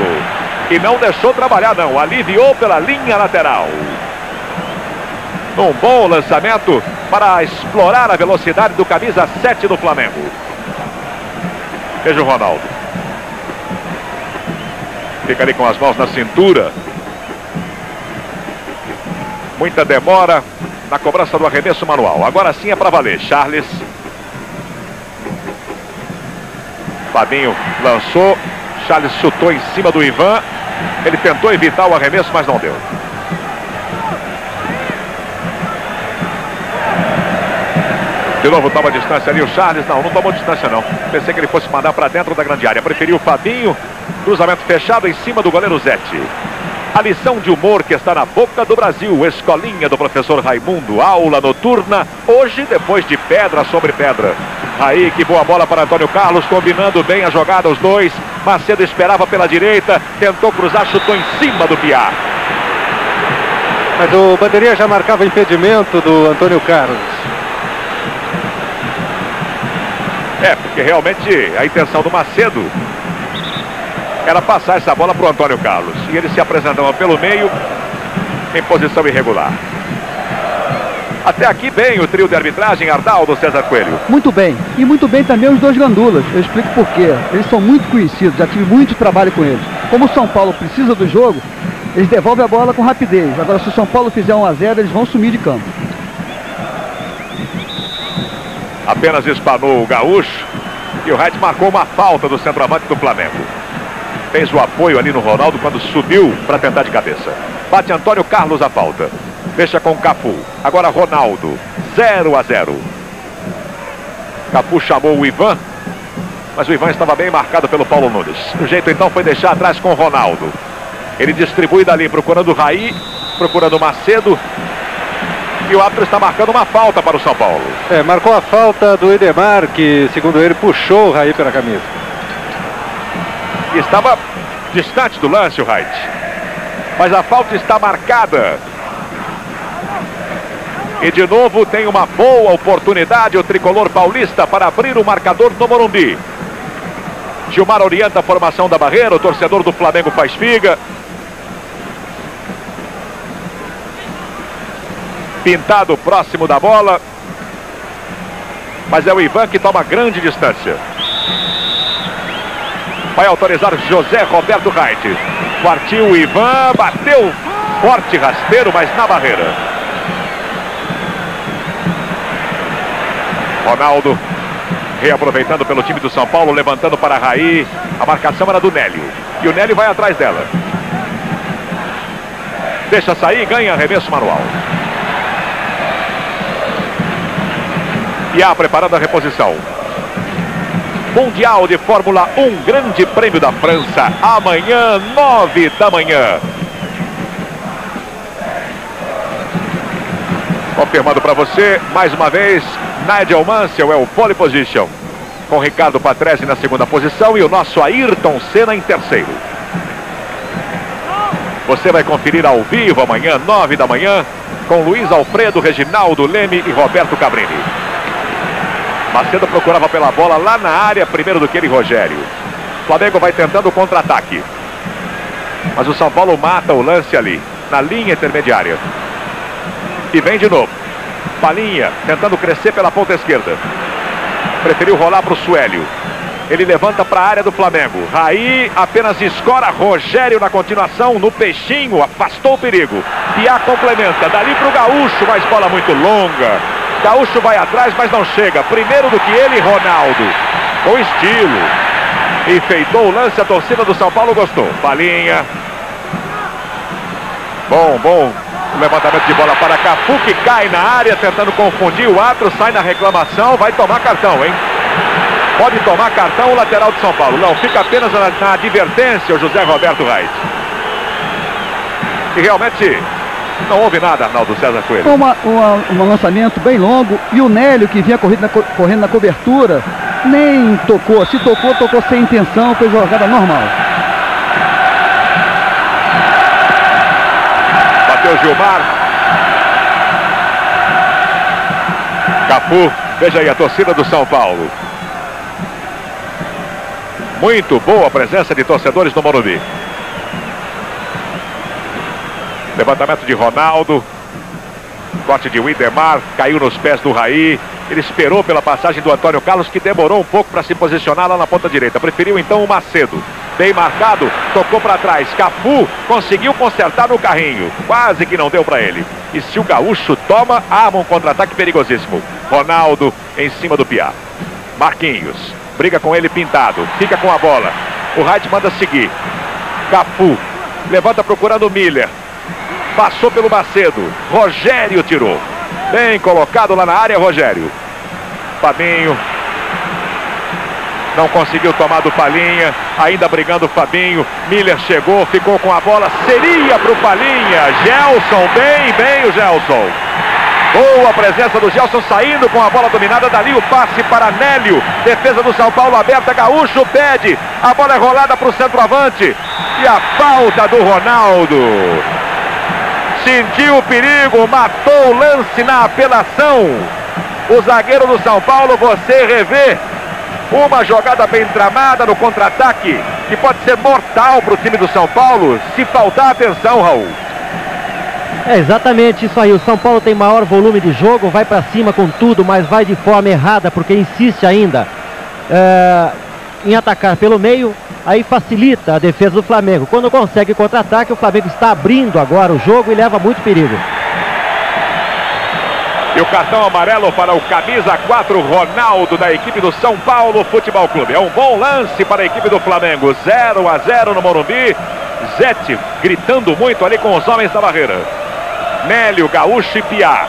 E não deixou trabalhar não, aliviou pela linha lateral. Um bom lançamento para explorar a velocidade do camisa 7 do Flamengo. Veja o Ronaldo. Fica ali com as mãos na cintura. Muita demora na cobrança do arremesso manual. Agora sim é para valer. Charles. Fabinho lançou. Charles chutou em cima do Ivan. Ele tentou evitar o arremesso, mas não deu. De novo toma distância ali o Charles. Não, não tomou distância não. Pensei que ele fosse mandar para dentro da grande área. Preferiu o Fabinho. Cruzamento fechado em cima do goleiro Zete. A lição de humor que está na boca do Brasil. Escolinha do professor Raimundo. Aula noturna. Hoje, depois de pedra sobre pedra. Aí, que boa bola para Antônio Carlos. Combinando bem a jogada, os dois. Macedo esperava pela direita. Tentou cruzar, chutou em cima do Piá. Mas o Bandeirinha já marcava impedimento do Antônio Carlos. É, porque realmente a intenção do Macedo era passar essa bola para o Antônio Carlos. E ele se apresentava pelo meio em posição irregular. Até aqui bem o trio de arbitragem, Arnaldo César Coelho. Muito bem. E muito bem também os dois gandulas. Eu explico por quê. Eles são muito conhecidos, já tive muito trabalho com eles. Como o São Paulo precisa do jogo, eles devolvem a bola com rapidez. Agora, se o São Paulo fizer 1 a 0 eles vão sumir de campo. Apenas espanou o Gaúcho e o Red marcou uma falta do centroavante do Flamengo. Fez o apoio ali no Ronaldo quando subiu para tentar de cabeça. Bate Antônio Carlos a falta. Deixa com Cafu. Agora Ronaldo. 0 a 0. Cafu chamou o Ivan. Mas o Ivan estava bem marcado pelo Paulo Nunes. O jeito então foi deixar atrás com o Ronaldo. Ele distribui dali procurando o Raí, procurando o Macedo. E o árbitro está marcando uma falta para o São Paulo. É, marcou a falta do Edemar, que segundo ele puxou o Raí pela camisa. Estava distante do lance o Reit. Mas a falta está marcada. E de novo tem uma boa oportunidade o tricolor paulista para abrir o marcador no Morumbi. Gilmar orienta a formação da barreira, o torcedor do Flamengo faz figa. Pintado próximo da bola. Mas é o Ivan que toma grande distância. Vai autorizar José Roberto Reit. Partiu o Ivan, bateu forte rasteiro, mas na barreira. Ronaldo reaproveitando pelo time do São Paulo, levantando para a Raí. A marcação era do Nélio. E o Nélio vai atrás dela. Deixa sair, ganha arremesso manual. E a preparando a reposição. Mundial de Fórmula 1, Grande Prêmio da França, amanhã, nove da manhã. Confirmando para você, mais uma vez, Nigel Mansell é o pole position. Com Ricardo Patrese na segunda posição e o nosso Ayrton Senna em terceiro. Você vai conferir ao vivo amanhã, nove da manhã, com Luiz Alfredo, Reginaldo Leme e Roberto Cabrini. Macedo procurava pela bola lá na área, primeiro do que ele, Rogério. Flamengo vai tentando o contra-ataque. Mas o São Paulo mata o lance ali, na linha intermediária. E vem de novo. Palinha tentando crescer pela ponta esquerda. Preferiu rolar para o Suélio. Ele levanta para a área do Flamengo. Raí apenas escora Rogério na continuação, no peixinho, afastou o perigo. Piá complementa, dali para o Gaúcho, mas bola muito longa. Gaúcho vai atrás, mas não chega. Primeiro do que ele, Ronaldo. Com estilo. Enfeitou o lance, a torcida do São Paulo gostou. Palinha. Bom, bom. Levantamento de bola para Cafu, que cai na área, tentando confundir o Atro, sai na reclamação, vai tomar cartão, hein? Pode tomar cartão o lateral de São Paulo. Não, fica apenas na, na advertência o José Roberto Reis. E realmente não houve nada, Arnaldo César Coelho. Foi uma, uma, um lançamento bem longo e o Nélio, que vinha correndo na, correndo na cobertura, nem tocou. Se tocou, tocou sem intenção, foi jogada normal. Bateu Gilmar. Cafu, veja aí a torcida do São Paulo. Muito boa a presença de torcedores no Morumbi. Levantamento de Ronaldo. Corte de Widemar. Caiu nos pés do Raí. Ele esperou pela passagem do Antônio Carlos, que demorou um pouco para se posicionar lá na ponta direita. Preferiu então o Macedo. Bem marcado, tocou para trás. Cafu conseguiu consertar no carrinho. Quase que não deu para ele. E se o Gaúcho toma, arma um contra-ataque perigosíssimo. Ronaldo em cima do Piá. Marquinhos. Briga com ele pintado. Fica com a bola. O Wright manda seguir. Cafu. Levanta procurando o Miller. Passou pelo Macedo. Rogério tirou. Bem colocado lá na área, Rogério. Fabinho. Não conseguiu tomar do Palinha. Ainda brigando o Fabinho. Miller chegou, ficou com a bola. Seria para o Palinha. Gelson, bem, bem o Gelson. Boa presença do Gelson saindo com a bola dominada. Dali o passe para Nélio. Defesa do São Paulo aberta. Gaúcho pede. A bola é rolada para o centroavante. E a falta do Ronaldo. Sentiu o perigo, matou o lance na apelação. O zagueiro do São Paulo, você revê uma jogada bem tramada no contra-ataque, que pode ser mortal para o time do São Paulo, se faltar atenção, Raul. É exatamente isso aí. O São Paulo tem maior volume de jogo, vai para cima com tudo, mas vai de forma errada porque insiste ainda é, em atacar pelo meio. Aí facilita a defesa do Flamengo. Quando consegue contra-ataque, o Flamengo está abrindo agora o jogo e leva muito perigo. E o cartão amarelo para o camisa 4, Ronaldo, da equipe do São Paulo Futebol Clube. É um bom lance para a equipe do Flamengo. 0 a 0 no Morumbi. Zete gritando muito ali com os homens da barreira. Nélio, Gaúcho e Piá.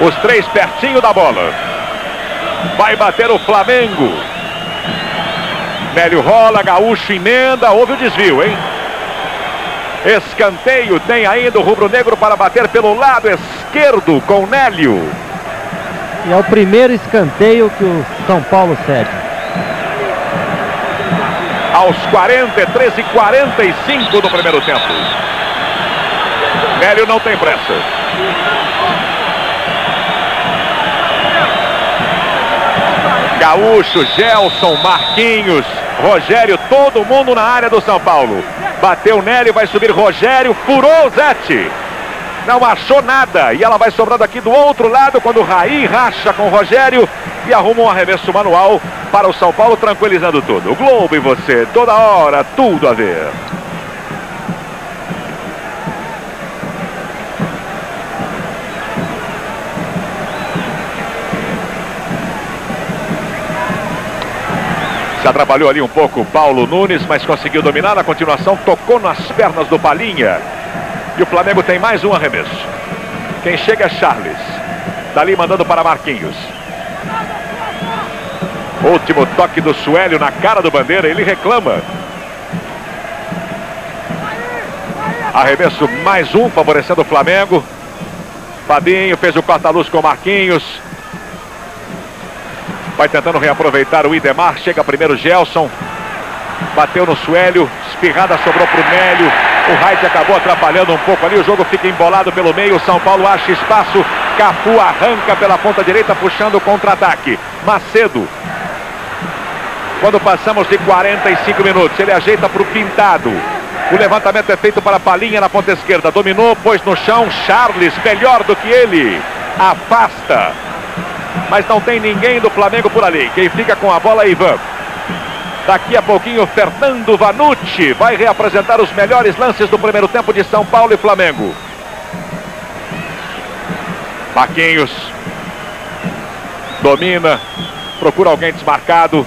Os três pertinho da bola. Vai bater o Flamengo. Nélio rola, Gaúcho emenda. Houve o desvio, hein? Escanteio tem ainda o rubro-negro para bater pelo lado esquerdo com Nélio. E é o primeiro escanteio que o São Paulo cede. Aos 43 e 45 do primeiro tempo. Nélio não tem pressa. Gaúcho, Gelson, Marquinhos, Rogério, todo mundo na área do São Paulo. Bateu Nélio, vai subir Rogério, furou o Zete. Não achou nada. E ela vai sobrando aqui do outro lado quando o Raí racha com o Rogério e arruma um arremesso manual para o São Paulo, tranquilizando tudo. O Globo e você, toda hora, tudo a ver. Se atrapalhou ali um pouco Paulo Nunes, mas conseguiu dominar. Na continuação, tocou nas pernas do Palinha. E o Flamengo tem mais um arremesso. Quem chega é Charles. Dali mandando para Marquinhos. Último toque do Suélio na cara do Bandeira. Ele reclama. Arremesso mais um, favorecendo o Flamengo. Fabinho fez o corta-luz com Marquinhos. Vai tentando reaproveitar o Idemar. Chega primeiro Gelson. Bateu no Suélio. Espirrada sobrou para o Nélio. O Reit acabou atrapalhando um pouco ali. O jogo fica embolado pelo meio. O São Paulo acha espaço. Cafu arranca pela ponta direita, puxando o contra-ataque. Macedo. Quando passamos de 45 minutos, ele ajeita para o Pintado. O levantamento é feito para a Palinha na ponta esquerda. Dominou, pôs no chão. Charles, melhor do que ele. Afasta. Mas não tem ninguém do Flamengo por ali. Quem fica com a bola é Ivan. Daqui a pouquinho, Fernando Vanucci vai reapresentar os melhores lances do primeiro tempo de São Paulo e Flamengo. Marquinhos. Domina. Procura alguém desmarcado.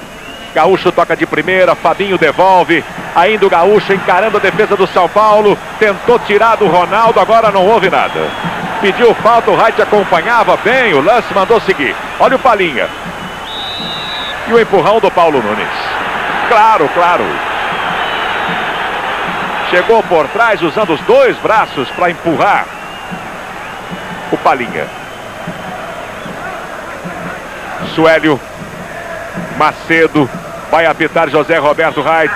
Gaúcho toca de primeira, Fabinho devolve. Ainda o Gaúcho encarando a defesa do São Paulo. Tentou tirar do Ronaldo, agora não houve nada. Pediu falta, o Reit acompanhava bem, o lance mandou seguir. Olha o Palinha. E o empurrão do Paulo Nunes. Claro, claro. Chegou por trás usando os dois braços para empurrar o Palinha. Suélio Macedo Vai apitar José Roberto Reit.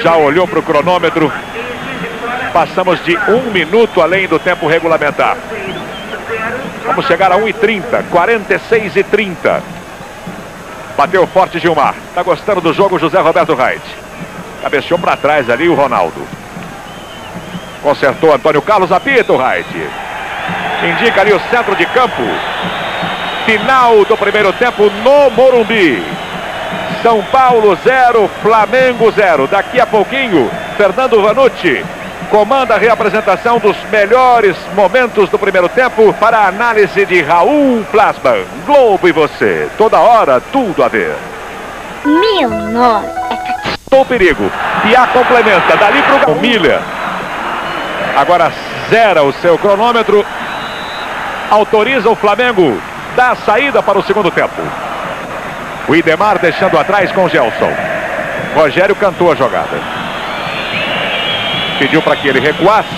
Já olhou para o cronômetro. Passamos de um minuto além do tempo regulamentar. Vamos chegar a 1h30, 46 e 30. Bateu forte Gilmar. Tá gostando do jogo José Roberto Reit. Cabeceou para trás ali o Ronaldo. Consertou Antônio Carlos, apita o Reit. Indica ali o centro de campo. Final do primeiro tempo no Morumbi. São Paulo 0, Flamengo 0. Daqui a pouquinho, Fernando Vanucci comanda a reapresentação dos melhores momentos do primeiro tempo para a análise de Raul Plasman. Globo e você. Toda hora, tudo a ver. Meu nome é O perigo. E a complementa. Dali para o Miller. Agora zera o seu cronômetro. Autoriza o Flamengo. Dá saída para o segundo tempo. O Idemar deixando atrás com o Gelson. Rogério cantou a jogada. Pediu para que ele recuasse.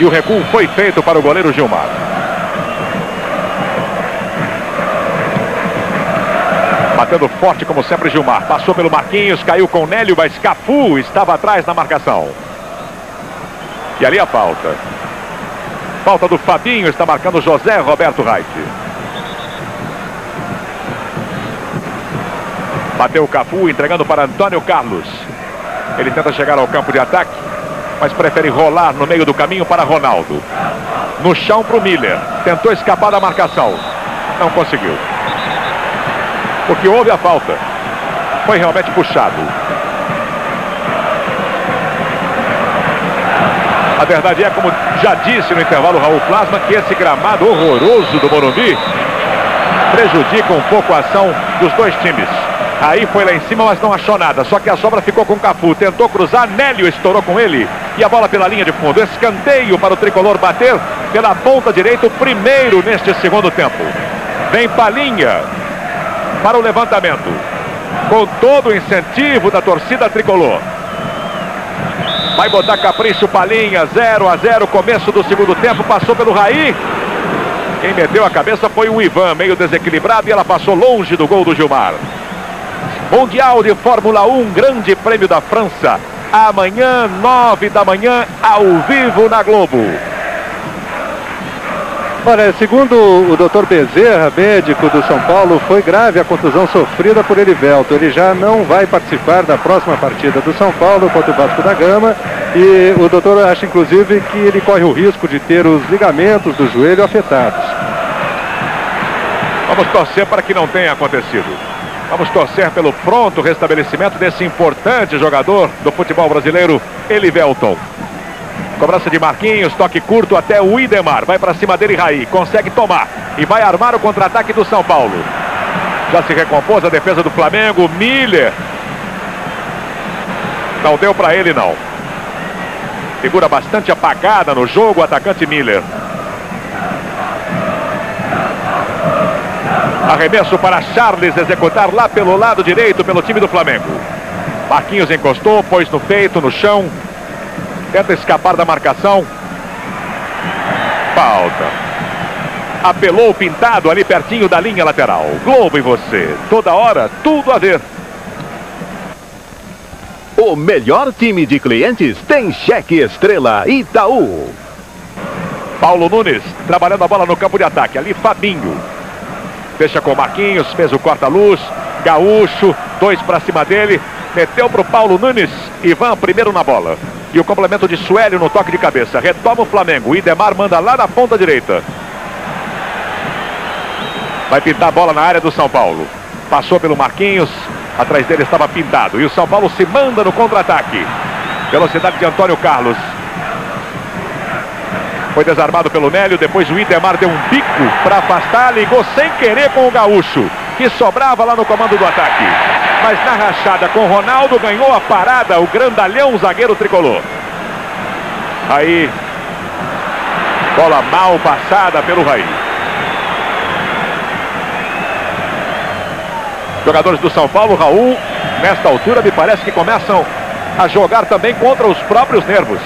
E o recuo foi feito para o goleiro Gilmar. Batendo forte como sempre Gilmar. Passou pelo Marquinhos, caiu com Nélio, mas Cafu estava atrás na marcação. E ali a falta. Falta do Fabinho, está marcando José Roberto Reit. Bateu o Cafu, entregando para Antônio Carlos. Ele tenta chegar ao campo de ataque, mas prefere rolar no meio do caminho para Ronaldo. No chão para o Miller. Tentou escapar da marcação. Não conseguiu. Porque houve a falta. Foi realmente puxado. A verdade é, como já disse no intervalo Raul Plasma, que esse gramado horroroso do Morumbi prejudica um pouco a ação dos dois times. Aí foi lá em cima, mas não achou nada. Só que a sobra ficou com o Cafu. Tentou cruzar, Nélio estourou com ele. E a bola pela linha de fundo. Escanteio para o tricolor bater pela ponta direita, o primeiro neste segundo tempo. Vem Palinha para o levantamento. Com todo o incentivo da torcida tricolor. Vai botar capricho Palinha, 0 a 0, começo do segundo tempo, passou pelo Raí. Quem meteu a cabeça foi o Ivan, meio desequilibrado e ela passou longe do gol do Gilmar. Mundial de Fórmula 1, Grande Prêmio da França. Amanhã, nove da manhã, ao vivo na Globo. Olha, segundo o doutor Bezerra, médico do São Paulo, foi grave a contusão sofrida por Elivelto. Ele já não vai participar da próxima partida do São Paulo contra o Vasco da Gama. E o doutor acha, inclusive, que ele corre o risco de ter os ligamentos do joelho afetados. Vamos torcer para que não tenha acontecido. Vamos torcer pelo pronto restabelecimento desse importante jogador do futebol brasileiro, Elivelton. Cobrança de Marquinhos, toque curto até o Idemar. Vai para cima dele, Raí. Consegue tomar. E vai armar o contra-ataque do São Paulo. Já se recompôs a defesa do Flamengo. Miller. Não deu para ele, não. Figura bastante apagada no jogo, o atacante Miller. Arremesso para Charles executar lá pelo lado direito pelo time do Flamengo. Marquinhos encostou, pôs no peito, no chão. Tenta escapar da marcação. falta. Apelou o pintado ali pertinho da linha lateral. Globo em você. Toda hora, tudo a ver. O melhor time de clientes tem cheque estrela Itaú. Paulo Nunes trabalhando a bola no campo de ataque. Ali Fabinho. Fecha com Marquinhos, fez o corta-luz. Gaúcho, dois para cima dele. Meteu para o Paulo Nunes. Ivan primeiro na bola. E o complemento de Suélio no toque de cabeça. Retoma o Flamengo. O Idemar manda lá na ponta direita. Vai pintar a bola na área do São Paulo. Passou pelo Marquinhos. Atrás dele estava pintado. E o São Paulo se manda no contra-ataque. Velocidade de Antônio Carlos. Foi desarmado pelo Nélio. Depois o Idemar deu um bico para afastar. Ligou sem querer com o Gaúcho. Que sobrava lá no comando do ataque. Mas na rachada com o Ronaldo ganhou a parada. O grandalhão zagueiro tricolor. Aí. Bola mal passada pelo Raí. Jogadores do São Paulo, Raul, nesta altura me parece que começam a jogar também contra os próprios nervos.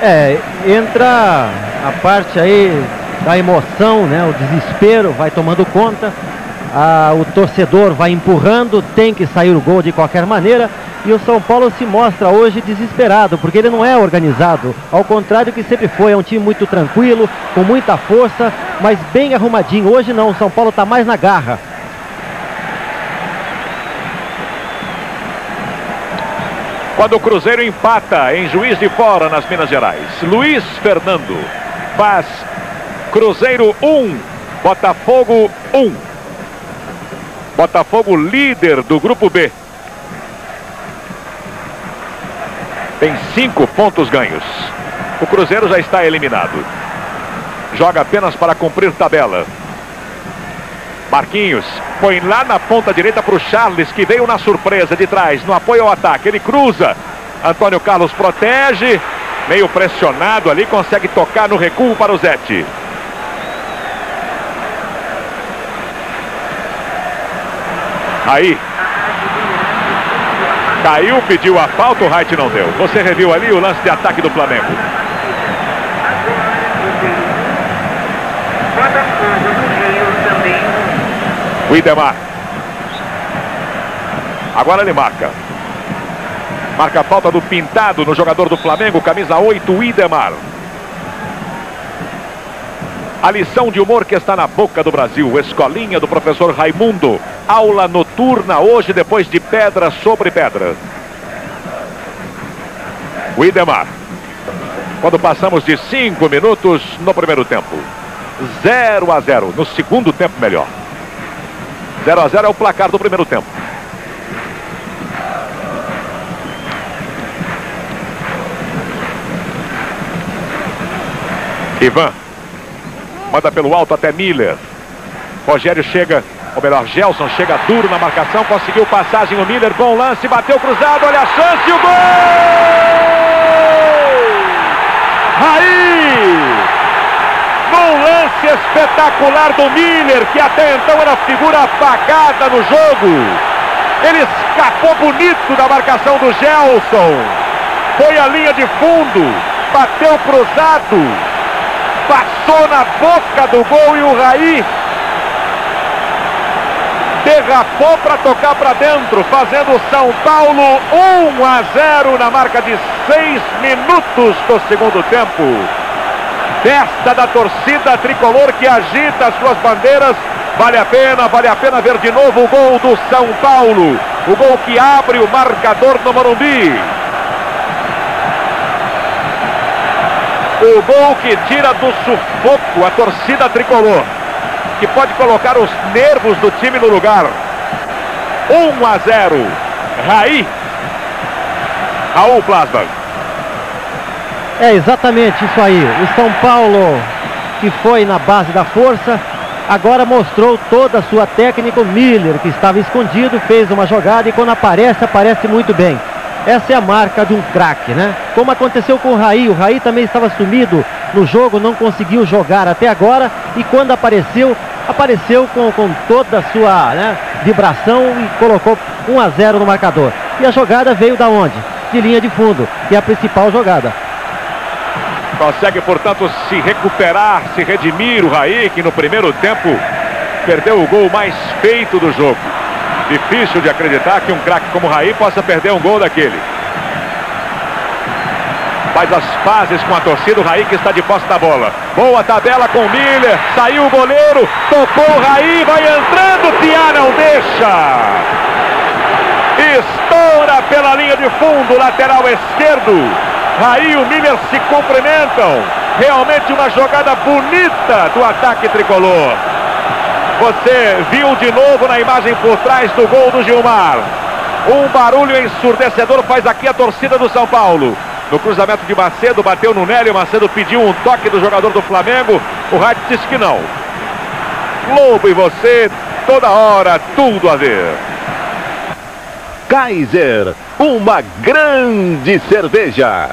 É, entra a parte aí da emoção, né? O desespero vai tomando conta. Ah, o torcedor vai empurrando, tem que sair o gol de qualquer maneira. E o São Paulo se mostra hoje desesperado, porque ele não é organizado. Ao contrário que sempre foi, é um time muito tranquilo, com muita força, mas bem arrumadinho. Hoje não, o São Paulo está mais na garra. Quando o Cruzeiro empata em Juiz de Fora, nas Minas Gerais. Luiz Fernando faz Cruzeiro 1, Botafogo 1. Botafogo líder do Grupo B. Tem cinco pontos ganhos. O Cruzeiro já está eliminado. Joga apenas para cumprir tabela. Marquinhos põe lá na ponta direita para o Charles, que veio na surpresa de trás, no apoio ao ataque. Ele cruza. Antônio Carlos protege. Meio pressionado ali, consegue tocar no recuo para o Zete. Aí. Caiu, pediu a falta, o Wright não deu. Você reviu ali o lance de ataque do Flamengo. O Idemar. Agora ele marca. Marca a falta do Pintado no jogador do Flamengo, camisa 8, o Idemar. A lição de humor que está na boca do Brasil, escolinha do professor Raimundo. Aula noturna hoje depois de pedra sobre pedra. O Idemar. Quando passamos de 5 minutos no primeiro tempo. 0 a 0. No segundo tempo, melhor. 0 a 0 é o placar do primeiro tempo. Ivan. Manda pelo alto até Miller. Rogério chega, ou melhor, Gelson chega duro na marcação, conseguiu passagem o Miller, bom lance, bateu cruzado, olha a chance o gol! Raí! Lance espetacular do Miller, que até então era figura apagada no jogo. Ele escapou bonito da marcação do Gelson. Foi a linha de fundo, bateu cruzado, passou na boca do gol e o Raí derrapou para tocar para dentro, fazendo o São Paulo 1 a 0 na marca de 6 minutos do segundo tempo. Festa da torcida tricolor que agita as suas bandeiras. Vale a pena, vale a pena ver de novo o gol do São Paulo. O gol que abre o marcador no Morumbi. O gol que tira do sufoco a torcida tricolor. Que pode colocar os nervos do time no lugar. 1 a 0. Raí. Raul Plasma. É exatamente isso aí. O São Paulo, que foi na base da força, agora mostrou toda a sua técnica. O Miller, que estava escondido, fez uma jogada e quando aparece, aparece muito bem. Essa é a marca de um craque, né? Como aconteceu com o Raí, o Raí também estava sumido no jogo, não conseguiu jogar até agora e quando apareceu, apareceu com, com toda a sua né, vibração e colocou 1 a 0 no marcador. E a jogada veio da onde? De linha de fundo, que é a principal jogada. Consegue, portanto, se recuperar, se redimir o Raí, que no primeiro tempo perdeu o gol mais feito do jogo. Difícil de acreditar que um craque como o Raí possa perder um gol daquele. Faz as pazes com a torcida, o Raí que está de posse da bola. Boa tabela com o Miller, saiu o goleiro, tocou o Raí, vai entrando, Piá não deixa. Estoura pela linha de fundo, lateral esquerdo. Raí e o Miller se cumprimentam. Realmente uma jogada bonita do ataque tricolor. Você viu de novo na imagem por trás do gol do Gilmar. Um barulho ensurdecedor faz aqui a torcida do São Paulo. No cruzamento de Macedo, bateu no Nélio. Macedo pediu um toque do jogador do Flamengo. O Rádio disse que não. Globo e você, toda hora, tudo a ver. Kaiser, uma grande cerveja.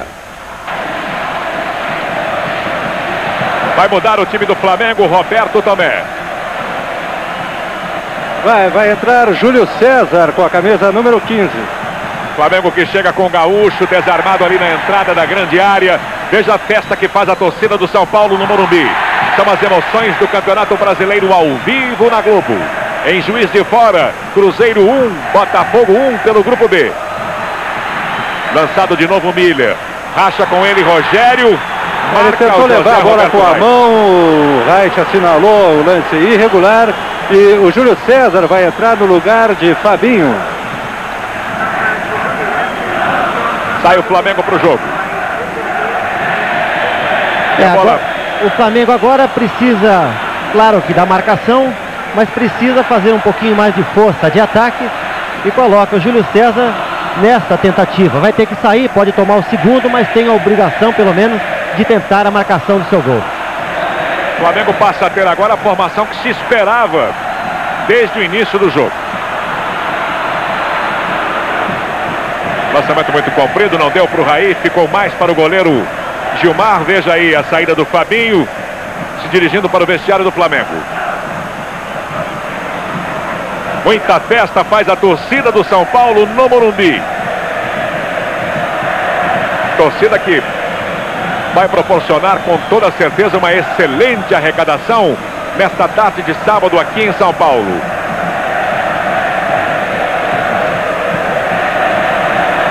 Vai mudar o time do Flamengo, Roberto Tomé. Vai, vai entrar Júlio César com a camisa número 15. Flamengo que chega com o Gaúcho desarmado ali na entrada da grande área. Veja a festa que faz a torcida do São Paulo no Morumbi. São as emoções do Campeonato Brasileiro ao vivo na Globo. Em Juiz de Fora, Cruzeiro 1, Botafogo 1 pelo Grupo B. Lançado de novo Miller. Racha com ele Rogério. Ele tentou levar a bola com a mão, o Reich assinalou o lance irregular e o Júlio César vai entrar no lugar de Fabinho. Sai o Flamengo para o jogo. É, agora, o Flamengo agora precisa, claro que da marcação, mas precisa fazer um pouquinho mais de força de ataque e coloca o Júlio César nesta tentativa. Vai ter que sair, pode tomar o segundo, mas tem a obrigação, pelo menos, de tentar a marcação do seu gol. O Flamengo passa a ter agora a formação que se esperava desde o início do jogo. Lançamento muito comprido, não deu para o Raí, ficou mais para o goleiro Gilmar. Veja aí a saída do Fabinho, se dirigindo para o vestiário do Flamengo. Muita festa faz a torcida do São Paulo no Morumbi. Torcida que vai proporcionar com toda certeza uma excelente arrecadação nesta tarde de sábado aqui em São Paulo.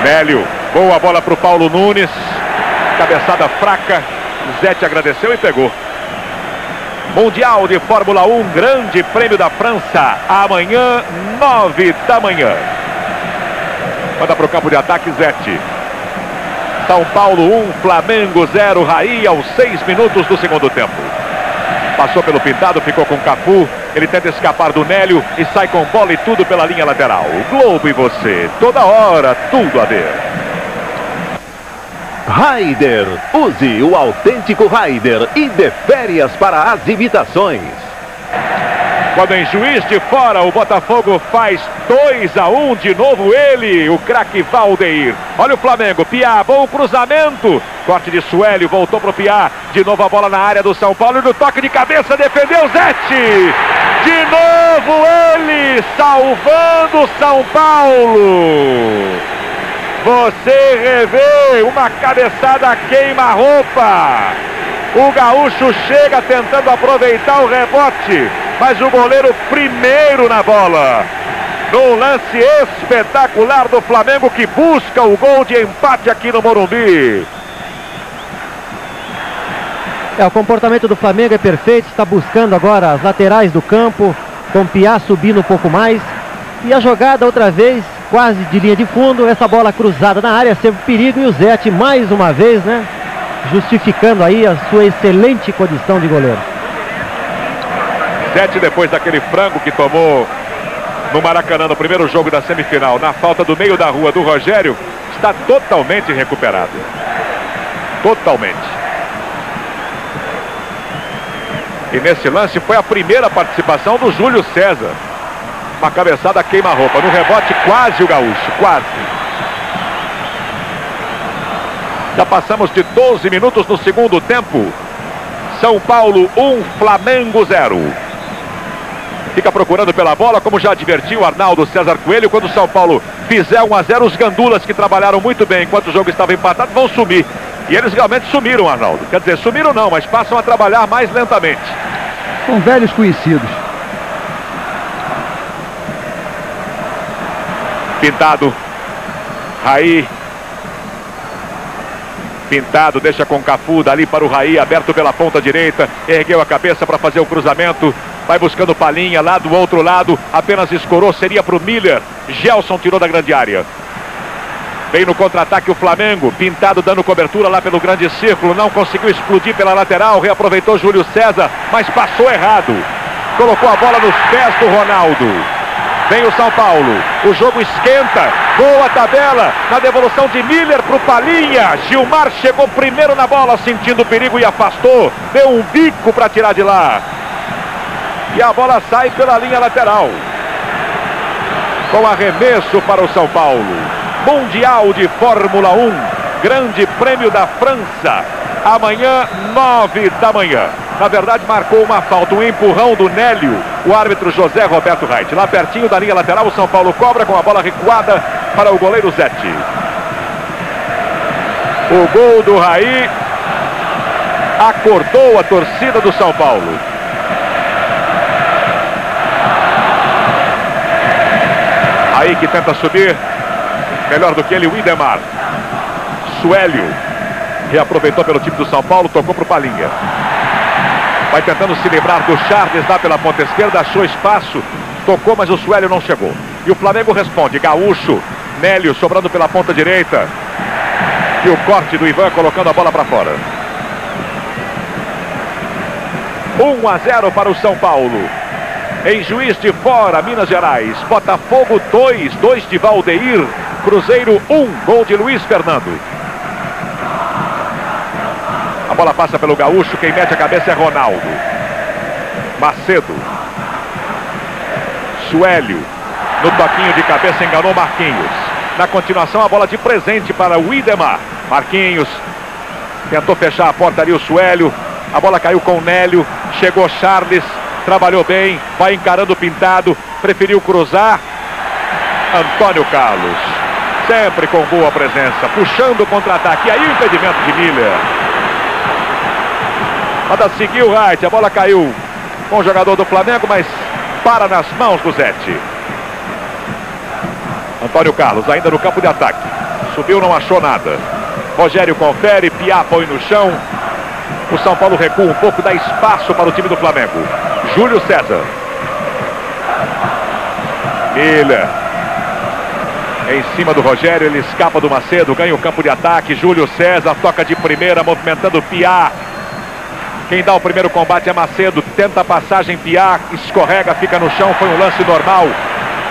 Nélio, boa bola para o Paulo Nunes. Cabeçada fraca. Zete agradeceu e pegou. Mundial de Fórmula 1, Grande Prêmio da França. Amanhã, nove da manhã. Manda para o campo de ataque, Zete. São Paulo 1, Flamengo 0, Raí aos seis minutos do segundo tempo. Passou pelo pintado, ficou com o Cafu. Ele tenta escapar do Nélio e sai com bola e tudo pela linha lateral. Globo e você, toda hora, tudo a ver. Raider, use o autêntico Raider e dê férias para as imitações. Quando em Juiz de Fora o Botafogo faz 2 a 1 um, de novo ele, o craque Valdeir. Olha o Flamengo, Piá, bom cruzamento. Corte de Suélio, voltou pro Piá. De novo a bola na área do São Paulo e no toque de cabeça defendeu Zete. De novo ele, salvando São Paulo. Você revê uma cabeçada queima-roupa. O gaúcho chega tentando aproveitar o rebote, mas o goleiro primeiro na bola. Num lance espetacular do Flamengo que busca o gol de empate aqui no Morumbi. É, o comportamento do Flamengo é perfeito, está buscando agora as laterais do campo, com Piá subindo um pouco mais. E a jogada outra vez, quase de linha de fundo, essa bola cruzada na área, sempre perigo e o Zete mais uma vez, né? Justificando aí a sua excelente condição de goleiro. Zete depois daquele frango que tomou no Maracanã no primeiro jogo da semifinal, na falta do meio da rua do Rogério, está totalmente recuperado. Totalmente. E nesse lance foi a primeira participação do Júlio César. Uma cabeçada queima-roupa. No rebote, quase o gaúcho. Quase. Já passamos de 12 minutos no segundo tempo. São Paulo 1, Flamengo 0. Fica procurando pela bola, como já advertiu Arnaldo César Coelho. Quando o São Paulo fizer 1 a 0, os gandulas que trabalharam muito bem enquanto o jogo estava empatado vão sumir. E eles realmente sumiram, Arnaldo. Quer dizer, sumiram não, mas passam a trabalhar mais lentamente. São velhos conhecidos. Pintado. Raí. Pintado, deixa com Cafu, dali para o Raí, aberto pela ponta direita. Ergueu a cabeça para fazer o cruzamento. Vai buscando Palinha lá do outro lado. Apenas escorou, seria para o Miller. Gelson tirou da grande área. Vem no contra-ataque o Flamengo. Pintado dando cobertura lá pelo grande círculo. Não conseguiu explodir pela lateral. Reaproveitou Júlio César, mas passou errado. Colocou a bola nos pés do Ronaldo. Vem o São Paulo. O jogo esquenta. Boa tabela. Na devolução de Miller para o Palinha. Gilmar chegou primeiro na bola, sentindo o perigo e afastou. Deu um bico para tirar de lá. E a bola sai pela linha lateral. Com arremesso para o São Paulo. Mundial de Fórmula 1. Grande Prêmio da França. Amanhã, nove da manhã. Na verdade, marcou uma falta, um empurrão do Nélio, o árbitro José Roberto Reit. Lá pertinho da linha lateral, o São Paulo cobra com a bola recuada para o goleiro Zete. O gol do Raí acordou a torcida do São Paulo. Aí que tenta subir, melhor do que ele, o Idemar. Suélio reaproveitou pelo time do São Paulo, tocou para o Palinha. Vai tentando se livrar do Charles lá pela ponta esquerda, achou espaço, tocou, mas o Suélio não chegou. E o Flamengo responde, Gaúcho, Nélio sobrando pela ponta direita. E o corte do Ivan colocando a bola para fora. 1 a 0 para o São Paulo. Em Juiz de Fora, Minas Gerais. Botafogo 2, 2 de Valdeir. Cruzeiro 1, gol de Luiz Fernando. A bola passa pelo Gaúcho, quem mete a cabeça é Ronaldo. Macedo. Suélio. No toquinho de cabeça enganou Marquinhos. Na continuação, a bola de presente para o Idemar. Marquinhos. Tentou fechar a porta ali o Suélio. A bola caiu com o Nélio. Chegou Charles. Trabalhou bem. Vai encarando o pintado. Preferiu cruzar. Antônio Carlos. Sempre com boa presença. Puxando o contra-ataque. Aí o impedimento de Miller. Manda seguir o Wright. A bola caiu com o jogador do Flamengo, mas para nas mãos do Zete. Antônio Carlos ainda no campo de ataque. Subiu, não achou nada. Rogério confere, Piá põe no chão. O São Paulo recua um pouco, dá espaço para o time do Flamengo. Júlio César. Miller. Em cima do Rogério, ele escapa do Macedo, ganha o campo de ataque. Júlio César toca de primeira, movimentando Piá. Quem dá o primeiro combate é Macedo. Tenta a passagem, Piar, escorrega, fica no chão. Foi um lance normal.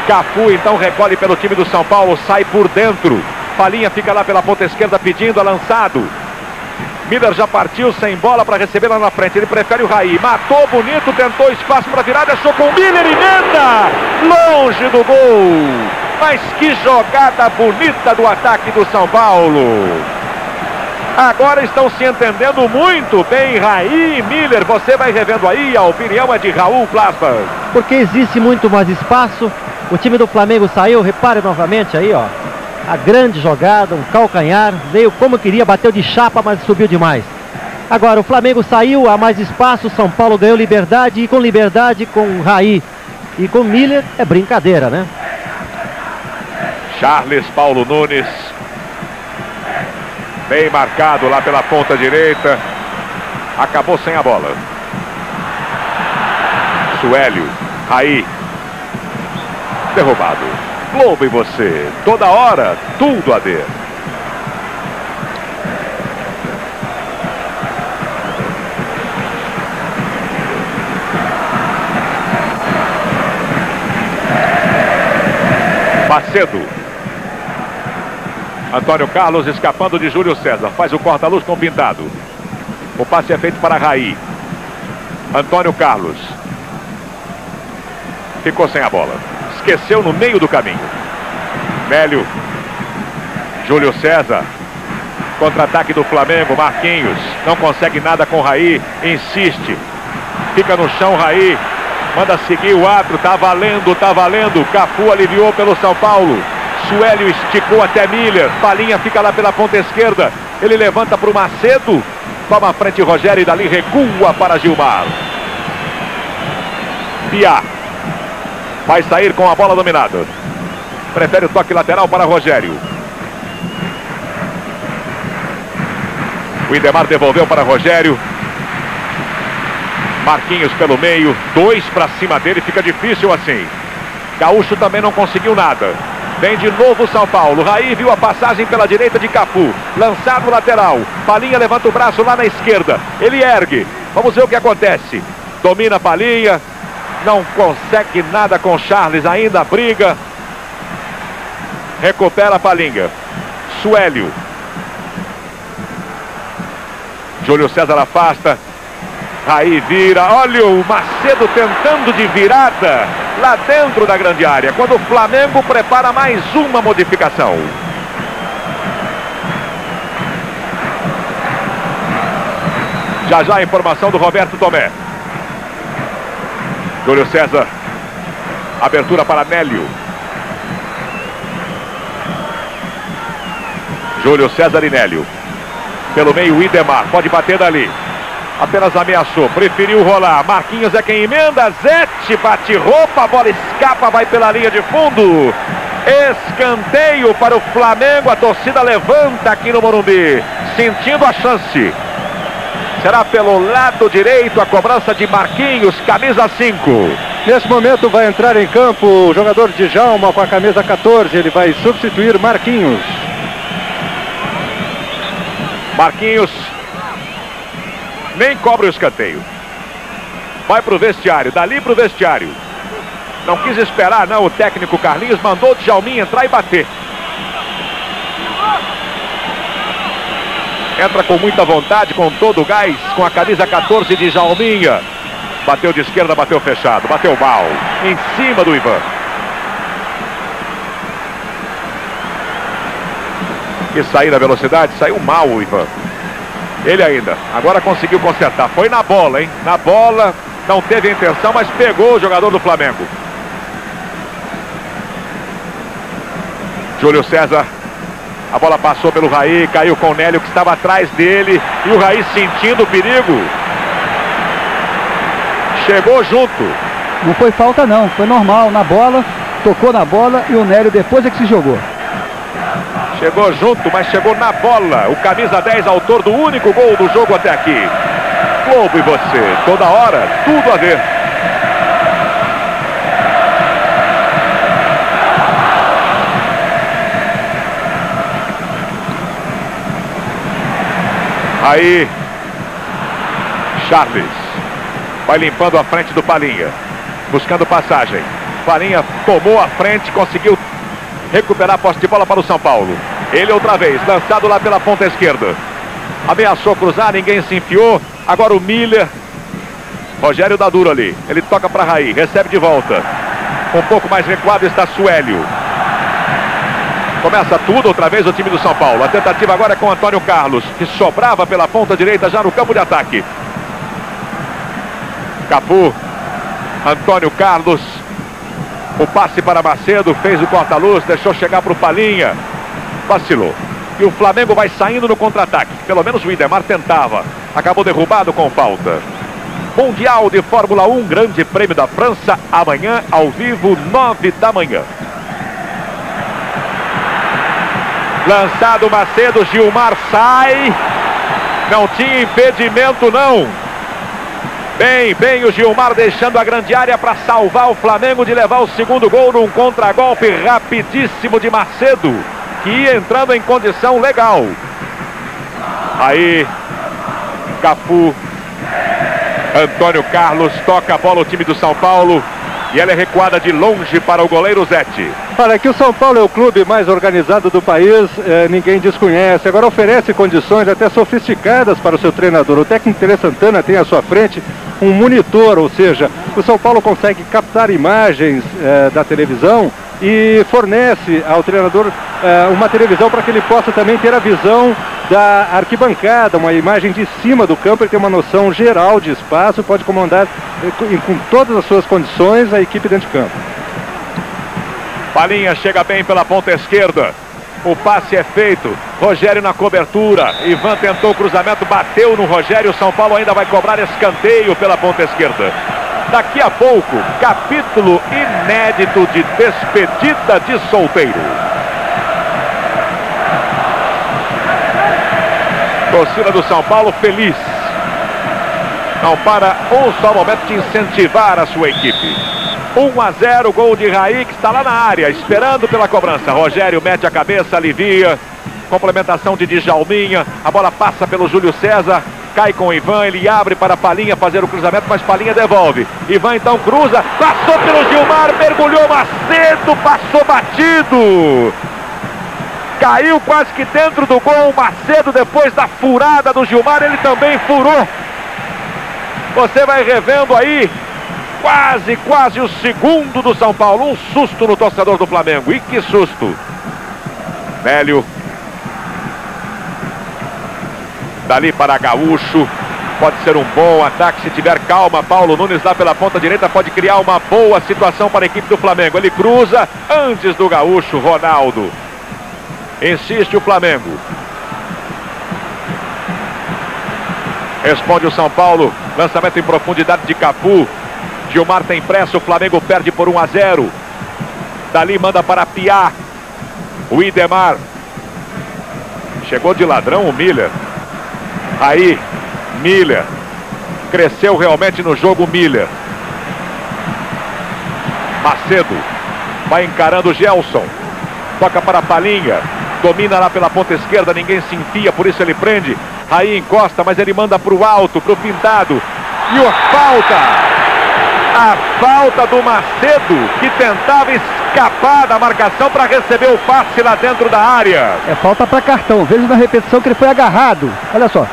Cafu então recolhe pelo time do São Paulo, sai por dentro. Palinha fica lá pela ponta esquerda pedindo a lançado. Miller já partiu sem bola para receber lá na frente. Ele prefere o Raí. Matou bonito, tentou espaço para virar, deixou com Miller e Menda. Longe do gol. Mas que jogada bonita do ataque do São Paulo. Agora estão se entendendo muito bem Raí e Miller. Você vai revendo aí, a opinião é de Raul Plasma. Porque existe muito mais espaço. O time do Flamengo saiu, repare novamente aí, ó. A grande jogada, um calcanhar, veio como queria, bateu de chapa, mas subiu demais. Agora o Flamengo saiu, há mais espaço, São Paulo ganhou liberdade e com liberdade com Raí e com Miller é brincadeira, né? Charles Paulo Nunes Bem marcado lá pela ponta direita. Acabou sem a bola. Suélio. Aí. Derrubado. Globo e você. Toda hora, tudo a ver. Macedo. Antônio Carlos escapando de Júlio César. Faz o corta-luz com o Pintado. O passe é feito para Raí. Antônio Carlos. Ficou sem a bola. Esqueceu no meio do caminho. Mélio. Júlio César. Contra-ataque do Flamengo. Marquinhos. Não consegue nada com Raí. Insiste. Fica no chão Raí. Manda seguir o ato. Tá valendo, tá valendo. Cafu aliviou pelo São Paulo. Suélio esticou até Miller. Palinha fica lá pela ponta esquerda. Ele levanta para o Macedo. Toma a frente Rogério e dali recua para Gilmar. Pia. Vai sair com a bola dominada. Prefere o toque lateral para Rogério. O Idemar devolveu para Rogério. Marquinhos pelo meio. Dois para cima dele. Fica difícil assim. Gaúcho também não conseguiu nada. Vem de novo São Paulo. Raí viu a passagem pela direita de Capu. Lançado lateral. Palinha levanta o braço lá na esquerda. Ele ergue. Vamos ver o que acontece. Domina Palinha. Não consegue nada com Charles. Ainda briga. Recupera a Palinha. Suélio. Júlio César afasta. Aí vira. Olha o Macedo tentando de virada lá dentro da grande área. Quando o Flamengo prepara mais uma modificação. Já já a informação do Roberto Tomé. Júlio César. Abertura para Nélio. Júlio César e Nélio. Pelo meio, Idemar. Pode bater dali. Apenas ameaçou. Preferiu rolar. Marquinhos é quem emenda. Zete bate roupa. A bola escapa. Vai pela linha de fundo. Escanteio para o Flamengo. A torcida levanta aqui no Morumbi. Sentindo a chance. Será pelo lado direito a cobrança de Marquinhos, camisa 5. Nesse momento vai entrar em campo o jogador de Jalma com a camisa 14. Ele vai substituir Marquinhos. Marquinhos nem cobra o escanteio. Vai para o vestiário, dali para o vestiário. Não quis esperar, não. O técnico Carlinhos mandou o Djalminha entrar e bater. Entra com muita vontade, com todo o gás, com a camisa 14 de Jalminha. Bateu de esquerda, bateu fechado, bateu mal. Em cima do Ivan. Que sair na velocidade, saiu mal o Ivan. Ele ainda. Agora conseguiu consertar. Foi na bola, hein? Na bola. Não teve intenção, mas pegou o jogador do Flamengo. Júlio César. A bola passou pelo Raí, caiu com o Nélio que estava atrás dele. E o Raí sentindo o perigo. Chegou junto. Não foi falta não, foi normal. Na bola, tocou na bola e o Nélio depois é que se jogou. Chegou junto, mas chegou na bola. O camisa 10, autor do único gol do jogo até aqui. Globo e você, toda hora, tudo a ver. Aí, Charles vai limpando a frente do Palinha, buscando passagem. Palinha tomou a frente, conseguiu recuperar a posse de bola para o São Paulo. Ele outra vez, lançado lá pela ponta esquerda. Ameaçou cruzar, ninguém se enfiou. Agora o Miller. Rogério dá duro ali. Ele toca para Raí, recebe de volta. Um pouco mais recuado está Suélio. Começa tudo outra vez o time do São Paulo. A tentativa agora é com Antônio Carlos, que sobrava pela ponta direita já no campo de ataque. Capu, Antônio Carlos, o passe para Macedo, fez o corta-luz, deixou chegar para o Palinha. Vacilou. E o Flamengo vai saindo no contra-ataque. Pelo menos o Idemar tentava. Acabou derrubado com falta. Mundial de Fórmula 1, Grande Prêmio da França, amanhã, ao vivo, nove da manhã. Lançado Macedo, Gilmar sai. Não tinha impedimento, não. Bem, bem o Gilmar deixando a grande área para salvar o Flamengo de levar o segundo gol num contragolpe rapidíssimo de Macedo, que ia entrando em condição legal. Aí, Cafu, Antônio Carlos toca a bola o time do São Paulo. E ela é recuada de longe para o goleiro Zete. Olha, que o São Paulo é o clube mais organizado do país, eh, ninguém desconhece. Agora oferece condições até sofisticadas para o seu treinador. O técnico Tere Santana tem à sua frente um monitor, ou seja, o São Paulo consegue captar imagens eh, da televisão e fornece ao treinador eh, uma televisão para que ele possa também ter a visão da arquibancada, uma imagem de cima do campo, ele tem uma noção geral de espaço, pode comandar eh, com, todas as suas condições a equipe dentro de campo. Palinha chega bem pela ponta esquerda. O passe é feito. Rogério na cobertura. Ivan tentou o cruzamento, bateu no Rogério. São Paulo ainda vai cobrar escanteio pela ponta esquerda. Daqui a pouco, capítulo inédito de despedida de solteiro. Torcida do São Paulo feliz. Não para um só momento de incentivar a sua equipe. 1 a 0, gol de Raí, que está lá na área, esperando pela cobrança. Rogério mete a cabeça, alivia. Complementação de Djalminha. A bola passa pelo Júlio César. Cai com o Ivan, ele abre para Palinha fazer o cruzamento, mas Palinha devolve. Ivan então cruza, passou pelo Gilmar, mergulhou Macedo, passou batido. Caiu quase que dentro do gol. Macedo, depois da furada do Gilmar, ele também furou. Você vai revendo aí. Quase, quase o segundo do São Paulo. Um susto no torcedor do Flamengo. E que susto. Velho. Dali para Gaúcho. Pode ser um bom ataque se tiver calma. Paulo Nunes lá pela ponta direita pode criar uma boa situação para a equipe do Flamengo. Ele cruza antes do Gaúcho, Ronaldo. Insiste o Flamengo. Responde o São Paulo. Lançamento em profundidade de Capu. Gilmar tem pressa. O Flamengo perde por 1 a 0. Dali manda para Piá. O Idemar. Chegou de ladrão o Miller. Aí, Miller. Cresceu realmente no jogo Miller. Macedo. Vai encarando o Gelson. Toca para Palinha. Domina lá pela ponta esquerda, ninguém se enfia, por isso ele prende. Aí encosta, mas ele manda para o alto, para o pintado. E a falta! A falta do Macedo, que tentava escapar da marcação para receber o passe lá dentro da área. É falta para cartão. Veja na repetição que ele foi agarrado. Olha só.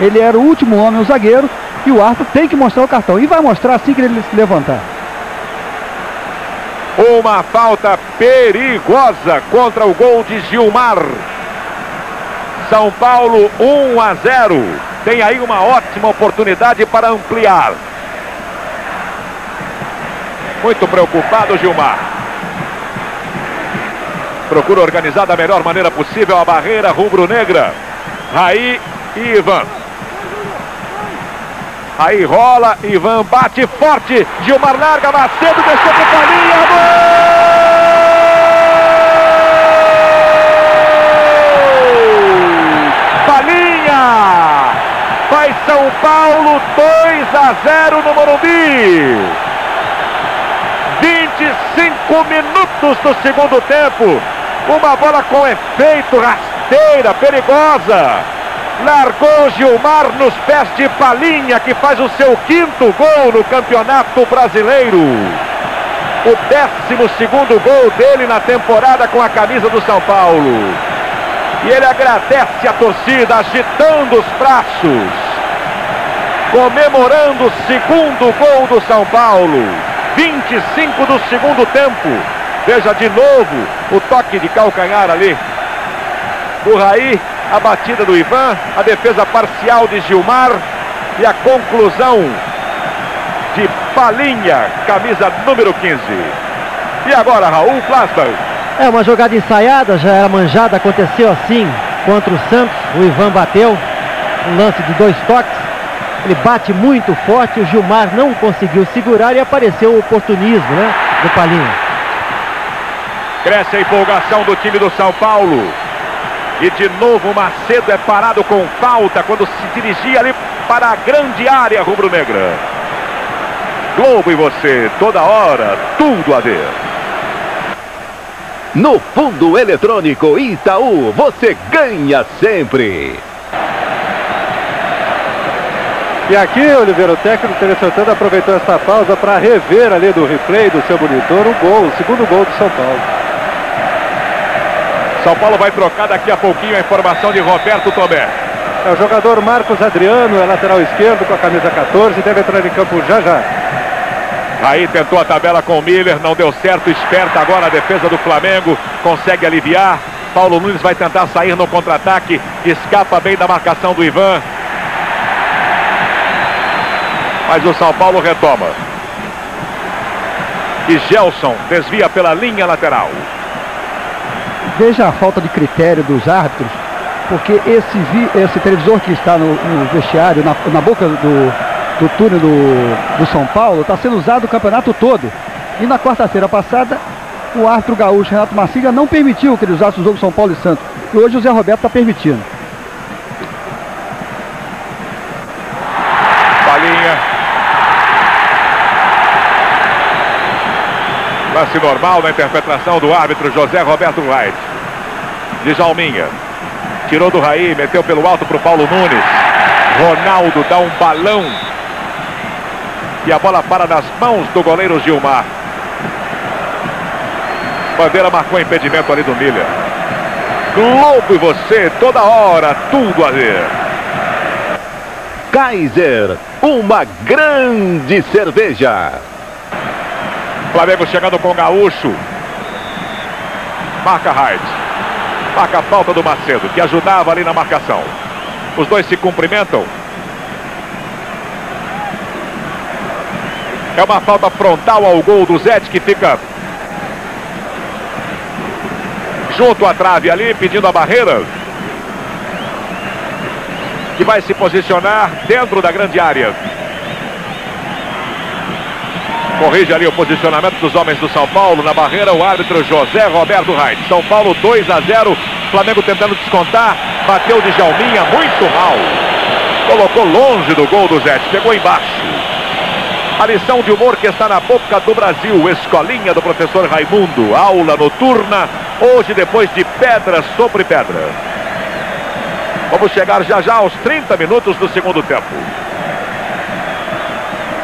Ele era o último homem, o zagueiro, e o árbitro tem que mostrar o cartão. E vai mostrar assim que ele se levantar. Uma falta perigosa contra o gol de Gilmar. São Paulo 1 a 0. Tem aí uma ótima oportunidade para ampliar. Muito preocupado, Gilmar. Procura organizar da melhor maneira possível a barreira rubro-negra. Raí e Ivan. Aí rola, Ivan bate forte, Gilmar larga, Macedo deixou para Palinha, gol! Faz São Paulo 2 a 0 no Morumbi. 25 minutos do segundo tempo. Uma bola com efeito, rasteira, perigosa. Largou Gilmar nos pés de Palinha, que faz o seu quinto gol no Campeonato Brasileiro. O décimo segundo gol dele na temporada com a camisa do São Paulo. E ele agradece a torcida, agitando os braços, comemorando o segundo gol do São Paulo. 25 do segundo tempo. Veja de novo o toque de calcanhar ali do Raí a batida do Ivan, a defesa parcial de Gilmar e a conclusão de Palinha, camisa número 15. E agora, Raul Plasman. É uma jogada ensaiada, já era manjada, aconteceu assim contra o Santos. O Ivan bateu, um lance de dois toques. Ele bate muito forte, o Gilmar não conseguiu segurar e apareceu o oportunismo né, do Palinha. Cresce a empolgação do time do São Paulo. E de novo Macedo é parado com falta quando se dirigia ali para a grande área rubro-negra. Globo e você, toda hora, tudo a ver. No fundo eletrônico Itaú, você ganha sempre. E aqui, Oliveira, o técnico Tele Santana aproveitou essa pausa para rever ali do replay do seu monitor o gol, o segundo gol do São Paulo. São Paulo vai trocar daqui a pouquinho a informação de Roberto Tomé. É o jogador Marcos Adriano, é lateral esquerdo com a camisa 14, deve entrar em campo já já. Aí tentou a tabela com o Miller, não deu certo, esperta agora a defesa do Flamengo, consegue aliviar. Paulo Nunes vai tentar sair no contra-ataque, escapa bem da marcação do Ivan. Mas o São Paulo retoma. E Gelson desvia pela linha lateral. Veja a falta de critério dos árbitros, porque esse, vi, esse televisor que está no, no vestiário, na, na, boca do, do túnel do, do São Paulo, está sendo usado o campeonato todo. E na quarta-feira passada, o árbitro gaúcho Renato Maciga não permitiu que ele usasse o jogo São Paulo e Santos. E hoje o Zé Roberto está permitindo. Balinha. Lance normal na interpretação do árbitro José Roberto Wright. Djalminha. Tirou do Raí, meteu pelo alto para o Paulo Nunes. Ronaldo dá um balão. E a bola para nas mãos do goleiro Gilmar. Bandeira marcou impedimento ali do Milha. Globo e você, toda hora, tudo a ver. Kaiser, uma grande cerveja. Flamengo chegando com o Gaúcho. Marca Hyde. Marca a falta do Macedo, que ajudava ali na marcação. Os dois se cumprimentam. É uma falta frontal ao gol do Zete, que fica junto à trave ali, pedindo a barreira. Que vai se posicionar dentro da grande área. Corrige ali o posicionamento dos homens do São Paulo. Na barreira, o árbitro José Roberto Reis. São Paulo 2 a 0. Flamengo tentando descontar. Bateu de Jalminha, muito mal. Colocou longe do gol do Zé. Pegou embaixo. A lição de humor que está na boca do Brasil. Escolinha do professor Raimundo. Aula noturna. Hoje, depois de pedra sobre pedra. Vamos chegar já já aos 30 minutos do segundo tempo.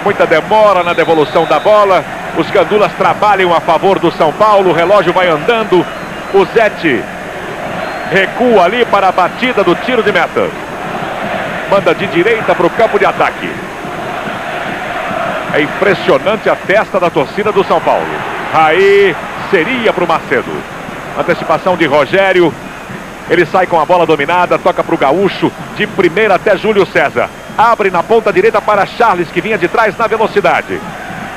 Muita demora na devolução da bola. Os gandulas trabalham a favor do São Paulo. O relógio vai andando. O Zete recua ali para a batida do tiro de meta. Manda de direita para o campo de ataque. É impressionante a festa da torcida do São Paulo. Aí seria para o Macedo. Antecipação de Rogério. Ele sai com a bola dominada, toca para o Gaúcho, de primeira até Júlio César. Abre na ponta direita para Charles, que vinha de trás na velocidade.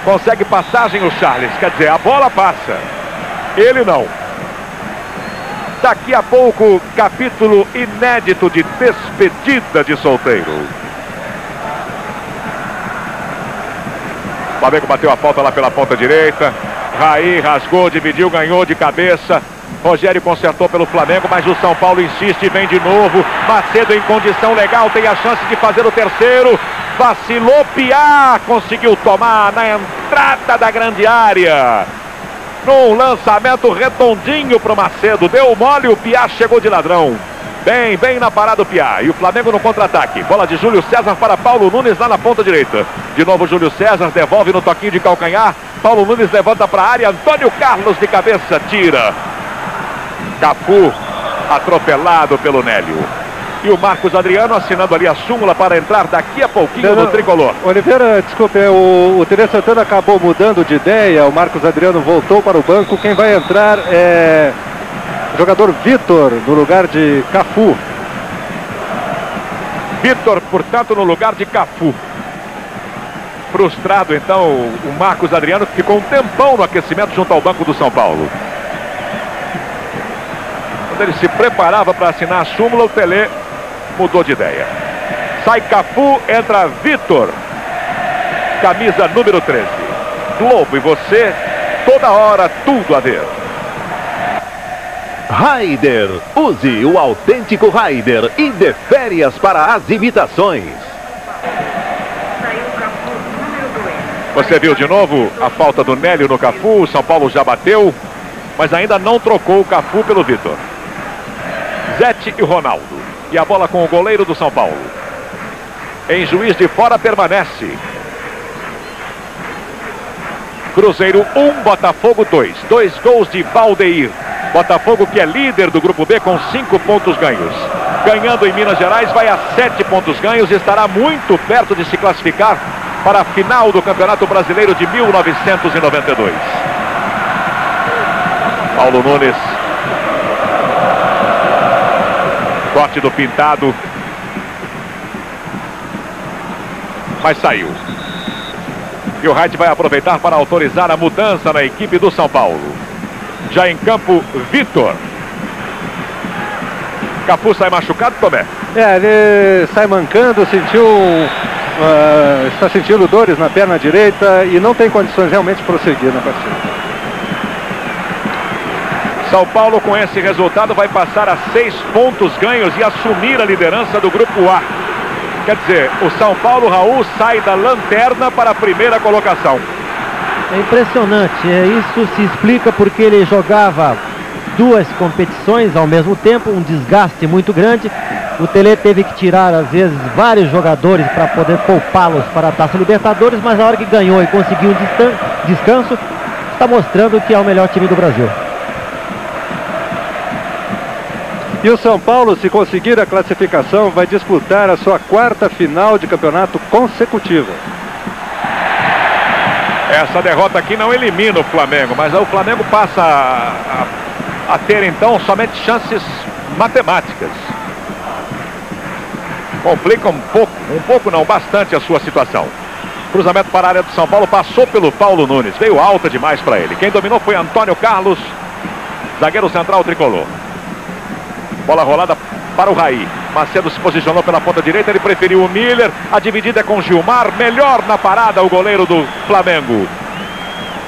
Consegue passagem o Charles, quer dizer, a bola passa. Ele não. Daqui a pouco, capítulo inédito de despedida de solteiro. O Flamengo bateu a falta lá pela ponta direita. Raí rasgou, dividiu, ganhou de cabeça. Rogério consertou pelo Flamengo, mas o São Paulo insiste e vem de novo. Macedo em condição legal, tem a chance de fazer o terceiro. Vacilou Piá, conseguiu tomar na entrada da grande área. Num lançamento redondinho para o Macedo. Deu mole, o Piá chegou de ladrão. Bem, bem na parada o Piá. E o Flamengo no contra-ataque. Bola de Júlio César para Paulo Nunes lá na ponta direita. De novo Júlio César devolve no toquinho de calcanhar. Paulo Nunes levanta para a área. Antônio Carlos de cabeça tira. Cafu atropelado pelo Nélio. E o Marcos Adriano assinando ali a súmula para entrar daqui a pouquinho no tricolor. Oliveira, desculpe, o, o Tere Santana acabou mudando de ideia. O Marcos Adriano voltou para o banco. Quem vai entrar é o jogador Vitor no lugar de Cafu. Vitor, portanto, no lugar de Cafu. Frustrado, então, o Marcos Adriano que ficou um tempão no aquecimento junto ao banco do São Paulo. Quando ele se preparava para assinar a súmula, o Tele mudou de ideia. Sai Cafu, entra Vitor. Camisa número 13. Globo e você, toda hora, tudo a ver. Raider, use o autêntico Raider e dê férias para as imitações. Você viu de novo a falta do Nélio no Cafu, o São Paulo já bateu, mas ainda não trocou o Cafu pelo Vitor. Zete e Ronaldo. E a bola com o goleiro do São Paulo. Em juiz de fora permanece. Cruzeiro 1, um, Botafogo 2. Dois gols de Valdeir. Botafogo que é líder do grupo B com cinco pontos ganhos. Ganhando em Minas Gerais, vai a sete pontos ganhos e estará muito perto de se classificar para a final do Campeonato Brasileiro de 1992. Paulo Nunes. Corte do pintado. Mas saiu. E o Wright vai aproveitar para autorizar a mudança na equipe do São Paulo. Já em campo, Vitor. Cafu sai machucado, Tomé? É, ele sai mancando, sentiu. Uh, está sentindo dores na perna direita e não tem condições realmente de prosseguir na partida. São Paulo, com esse resultado, vai passar a seis pontos ganhos e assumir a liderança do Grupo A. Quer dizer, o São Paulo, Raul, sai da lanterna para a primeira colocação. É impressionante. É, isso se explica porque ele jogava duas competições ao mesmo tempo, um desgaste muito grande. O Tele teve que tirar, às vezes, vários jogadores para poder poupá-los para a Taça Libertadores, mas na hora que ganhou e conseguiu um descanso, está mostrando que é o melhor time do Brasil. E o São Paulo, se conseguir a classificação, vai disputar a sua quarta final de campeonato consecutiva. Essa derrota aqui não elimina o Flamengo, mas o Flamengo passa a, a, a ter então somente chances matemáticas. Complica um pouco, um pouco não, bastante a sua situação. Cruzamento para a área do São Paulo, passou pelo Paulo Nunes, veio alta demais para ele. Quem dominou foi Antônio Carlos, zagueiro central tricolor. Bola rolada para o Raí. Macedo se posicionou pela ponta direita, ele preferiu o Miller. A dividida é com Gilmar. Melhor na parada o goleiro do Flamengo.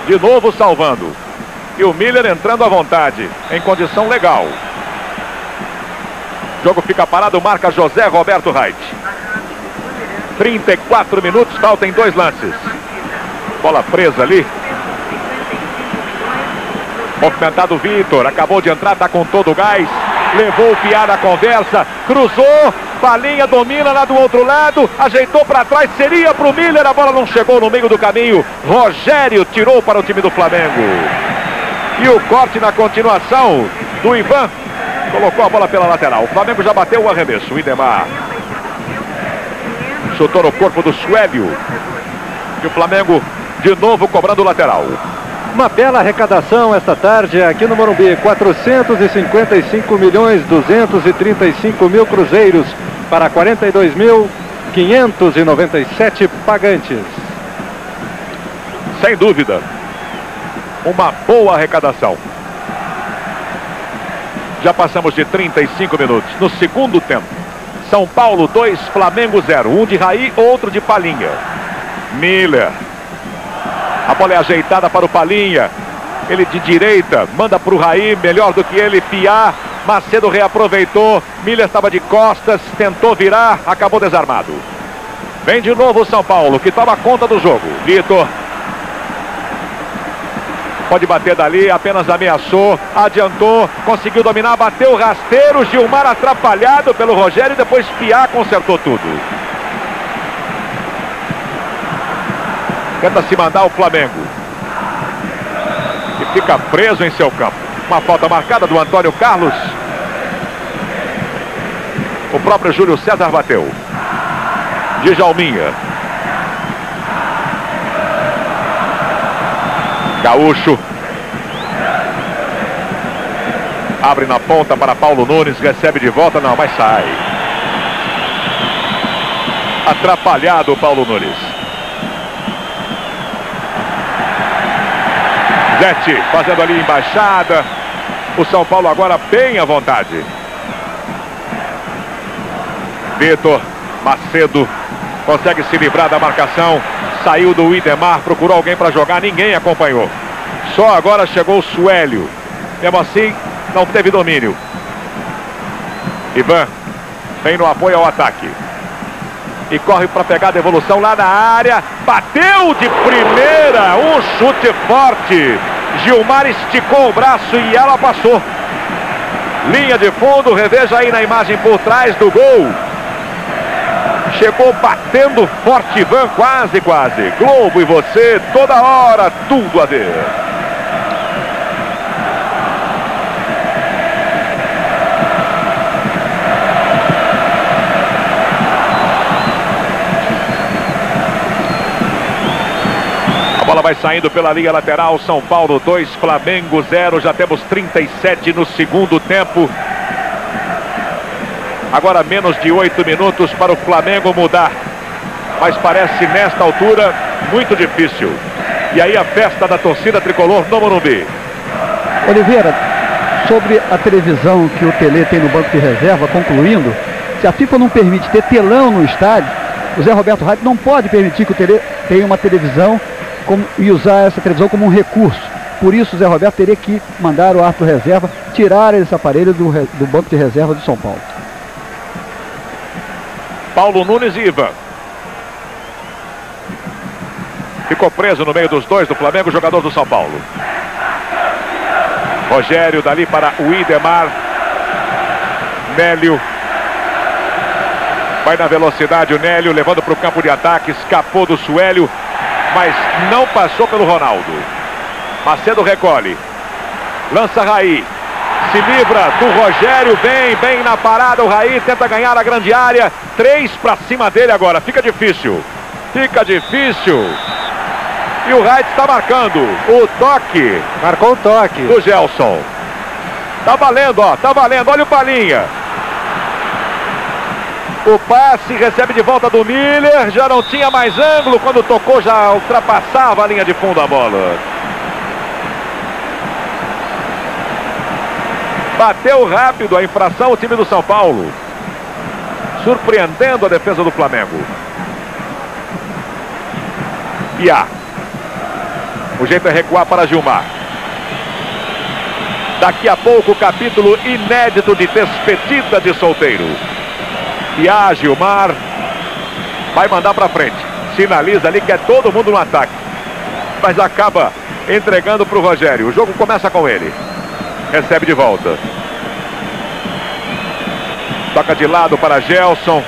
De novo salvando. E o Miller entrando à vontade, em condição legal. O jogo fica parado, marca José Roberto Reit. 34 minutos, faltam dois lances. Bola presa ali. Movimentado Vitor, acabou de entrar, está com todo o gás levou o Piá na conversa, cruzou, Palinha domina lá do outro lado, ajeitou para trás, seria para o Miller, a bola não chegou no meio do caminho, Rogério tirou para o time do Flamengo. E o corte na continuação do Ivan, colocou a bola pela lateral, o Flamengo já bateu o arremesso, o Idemar. Chutou no corpo do Suélio. E o Flamengo de novo cobrando o lateral. Uma bela arrecadação esta tarde aqui no Morumbi. 455 milhões 235 mil cruzeiros para 42 mil 597 pagantes. Sem dúvida, uma boa arrecadação. Já passamos de 35 minutos. No segundo tempo, São Paulo 2, Flamengo 0. Um de Raí, outro de Palinha. Miller a bola é ajeitada para o Palinha. Ele de direita, manda para o Raí, melhor do que ele, Piá. Macedo reaproveitou. Milha estava de costas, tentou virar, acabou desarmado. Vem de novo o São Paulo, que toma conta do jogo. Vitor. Pode bater dali, apenas ameaçou, adiantou, conseguiu dominar, bateu rasteiro, Gilmar atrapalhado pelo Rogério depois Piá consertou tudo. Tenta se mandar o Flamengo. E fica preso em seu campo. Uma falta marcada do Antônio Carlos. O próprio Júlio César bateu. Djalminha. Gaúcho. Abre na ponta para Paulo Nunes. Recebe de volta. Não, mas sai. Atrapalhado o Paulo Nunes. Zete fazendo ali embaixada. O São Paulo agora bem à vontade. Vitor Macedo consegue se livrar da marcação. Saiu do Idemar, procurou alguém para jogar, ninguém acompanhou. Só agora chegou o Suélio. Mesmo assim, não teve domínio. Ivan vem no apoio ao ataque e corre para pegar a devolução lá na área. Bateu de primeira, um chute forte. Gilmar esticou o braço e ela passou. Linha de fundo, reveja aí na imagem por trás do gol. Chegou batendo forte, Ivan, quase, quase. Globo e você, toda hora, tudo a ver. Vai saindo pela linha lateral. São Paulo 2, Flamengo 0. Já temos 37 no segundo tempo. Agora menos de 8 minutos para o Flamengo mudar. Mas parece nesta altura muito difícil. E aí a festa da torcida tricolor no Morumbi. Oliveira, sobre a televisão que o Tele tem no banco de reserva, concluindo, se a FIFA não permite ter telão no estádio, o Zé Roberto Reit não pode permitir que o Tele tenha uma televisão como, e usar essa televisão como um recurso. Por isso, o Zé Roberto teria que mandar o árbitro reserva tirar esse aparelho do, do banco de reserva do São Paulo. Paulo Nunes e Ivan. Ficou preso no meio dos dois do Flamengo, jogador do São Paulo. Rogério dali para o Idemar. Nélio. Vai na velocidade o Nélio, levando para o campo de ataque. Escapou do Suélio, mas não passou pelo Ronaldo. Macedo recolhe. Lança Raí. Se livra do Rogério. Vem, vem na parada. O Raí tenta ganhar a grande área. Três para cima dele agora. Fica difícil. Fica difícil. E o Raid está marcando o toque. Marcou o toque. Do Gelson. Tá valendo, ó. Tá valendo. Olha o Palinha. O passe recebe de volta do Miller. Já não tinha mais ângulo. Quando tocou, já ultrapassava a linha de fundo a bola. Bateu rápido a infração o time do São Paulo. Surpreendendo a defesa do Flamengo. Pia. O jeito é recuar para Gilmar. Daqui a pouco, capítulo inédito de despedida de solteiro. Pia, Gilmar. Vai mandar para frente. Sinaliza ali que é todo mundo no ataque. Mas acaba entregando para o Rogério. O jogo começa com ele. Recebe de volta. Toca de lado para Gelson.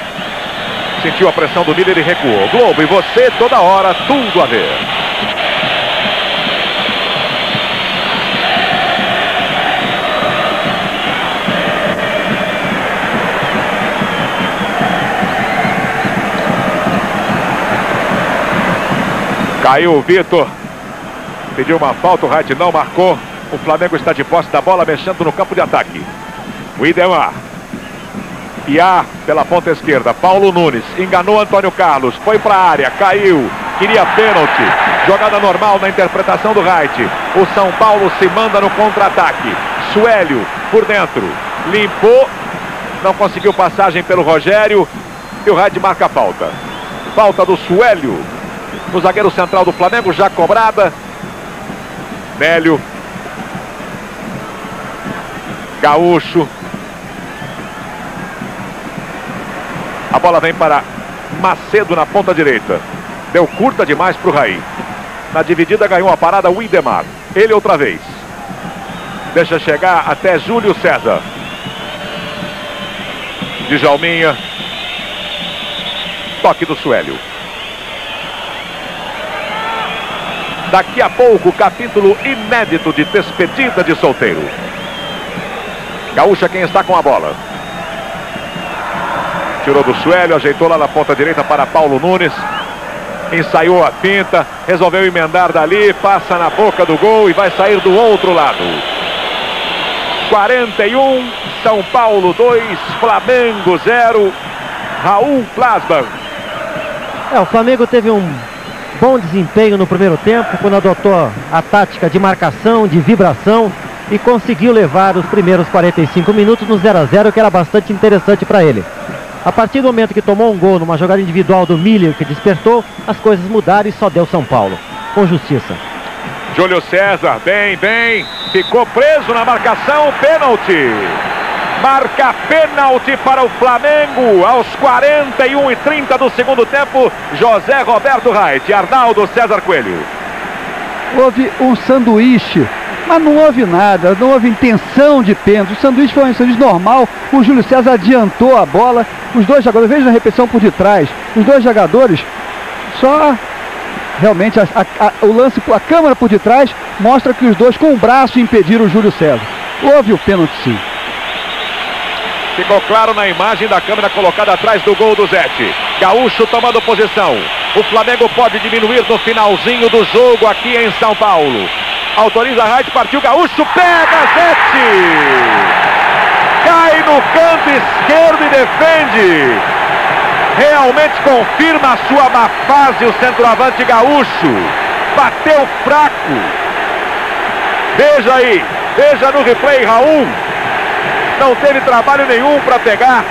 Sentiu a pressão do líder e recuou. Globo, e você toda hora, tudo a ver. Caiu o Vitor. Pediu uma falta, o não marcou. O Flamengo está de posse da bola, mexendo no campo de ataque. O Idemar. Piá pela ponta esquerda. Paulo Nunes. Enganou Antônio Carlos. Foi para a área. Caiu. Queria pênalti. Jogada normal na interpretação do Reit. O São Paulo se manda no contra-ataque. Suélio por dentro. Limpou. Não conseguiu passagem pelo Rogério. E o Reit marca a falta. Falta do Suélio. No zagueiro central do Flamengo, já cobrada. Nélio. Gaúcho. A bola vem para Macedo na ponta direita. Deu curta demais para o Raí. Na dividida ganhou a parada o Indemar. Ele outra vez. Deixa chegar até Júlio César. Djalminha. Toque do Suélio. Daqui a pouco, capítulo inédito de despedida de solteiro. Gaúcha quem está com a bola. Tirou do Suélio, ajeitou lá na ponta direita para Paulo Nunes. Ensaiou a pinta, resolveu emendar dali, passa na boca do gol e vai sair do outro lado. 41, São Paulo 2, Flamengo 0. Raul Plasman. É, o Flamengo teve um bom desempenho no primeiro tempo, quando adotou a tática de marcação, de vibração e conseguiu levar os primeiros 45 minutos no 0 a 0 que era bastante interessante para ele. A partir do momento que tomou um gol numa jogada individual do Miller que despertou, as coisas mudaram e só deu São Paulo, com justiça. Júlio César, bem, bem, ficou preso na marcação, pênalti. Marca pênalti para o Flamengo aos 41 e 30 do segundo tempo. José Roberto Reit, Arnaldo César Coelho. Houve um sanduíche, mas não houve nada, não houve intenção de pênalti. O sanduíche foi um sanduíche normal. O Júlio César adiantou a bola. Os dois jogadores, veja a repetição por detrás. Os dois jogadores só realmente a, a, o lance, a câmera por detrás mostra que os dois com o braço impediram o Júlio César. Houve o pênalti sim. Ficou claro na imagem da câmera colocada atrás do gol do Zete. Gaúcho tomando posição. O Flamengo pode diminuir no finalzinho do jogo aqui em São Paulo. Autoriza a rádio, partiu Gaúcho, pega Zete! Cai no canto esquerdo e defende. Realmente confirma a sua má fase o centroavante Gaúcho. Bateu fraco. Veja aí, veja no replay, Raul. Não teve trabalho nenhum para pegar.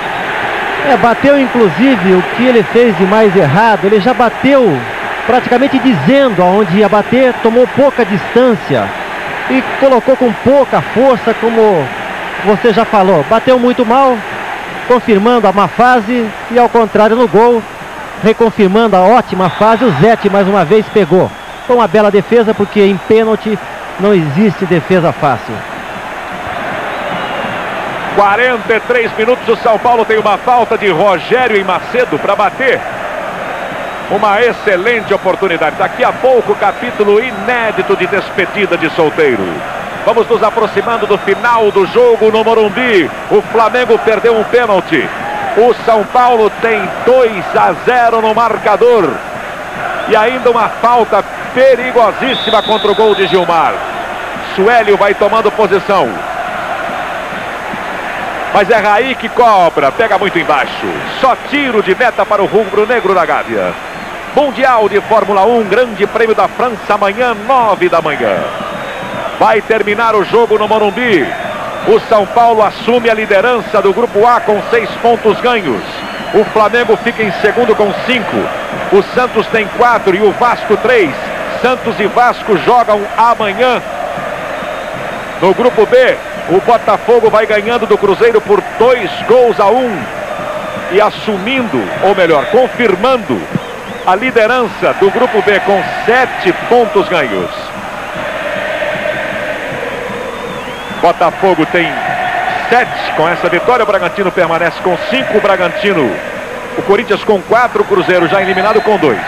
É, bateu inclusive o que ele fez de mais errado. Ele já bateu praticamente dizendo aonde ia bater, tomou pouca distância e colocou com pouca força, como você já falou. Bateu muito mal, confirmando a má fase e ao contrário no gol, reconfirmando a ótima fase, o Zete mais uma vez pegou. Foi uma bela defesa porque em pênalti não existe defesa fácil. 43 minutos, o São Paulo tem uma falta de Rogério e Macedo para bater. Uma excelente oportunidade. Daqui a pouco, capítulo inédito de despedida de solteiro. Vamos nos aproximando do final do jogo no Morumbi. O Flamengo perdeu um pênalti. O São Paulo tem 2 a 0 no marcador. E ainda uma falta perigosíssima contra o gol de Gilmar. Suélio vai tomando posição. Mas é Raí que cobra, pega muito embaixo. Só tiro de meta para o rubro-negro da Gávea. Mundial de Fórmula 1, Grande Prêmio da França, amanhã, nove da manhã. Vai terminar o jogo no Morumbi. O São Paulo assume a liderança do Grupo A com seis pontos ganhos. O Flamengo fica em segundo com cinco. O Santos tem quatro e o Vasco três. Santos e Vasco jogam amanhã. No Grupo B, o Botafogo vai ganhando do Cruzeiro por dois gols a um. E assumindo, ou melhor, confirmando a liderança do Grupo B com sete pontos ganhos. Botafogo tem sete com essa vitória. O Bragantino permanece com cinco. O Bragantino, o Corinthians com quatro. O Cruzeiro já eliminado com dois.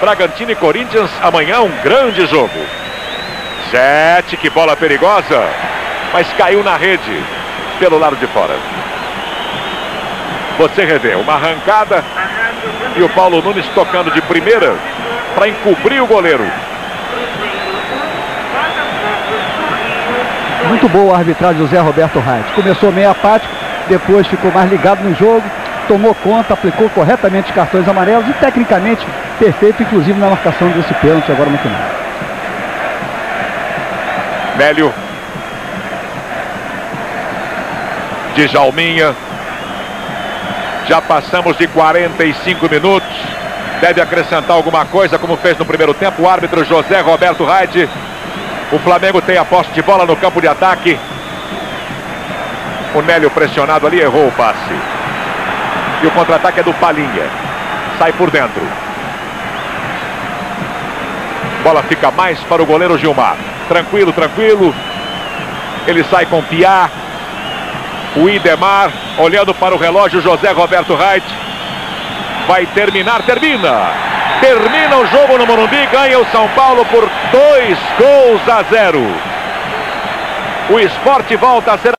Bragantino e Corinthians amanhã um grande jogo. Sete, que bola perigosa mas caiu na rede pelo lado de fora. Você revê uma arrancada e o Paulo Nunes tocando de primeira para encobrir o goleiro. Muito boa a arbitragem do Zé Roberto Reit. Começou meio apático, depois ficou mais ligado no jogo, tomou conta, aplicou corretamente os cartões amarelos e tecnicamente perfeito, inclusive na marcação desse pênalti agora no final. Mélio Djalminha. Já passamos de 45 minutos. Deve acrescentar alguma coisa, como fez no primeiro tempo o árbitro José Roberto Raide. O Flamengo tem a posse de bola no campo de ataque. O Nélio pressionado ali errou o passe. E o contra-ataque é do Palinha. Sai por dentro. Bola fica mais para o goleiro Gilmar. Tranquilo, tranquilo. Ele sai com Piá. O Idemar, olhando para o relógio, José Roberto Reit. Vai terminar, termina. Termina o jogo no Morumbi, ganha o São Paulo por dois gols a zero. O esporte volta a ser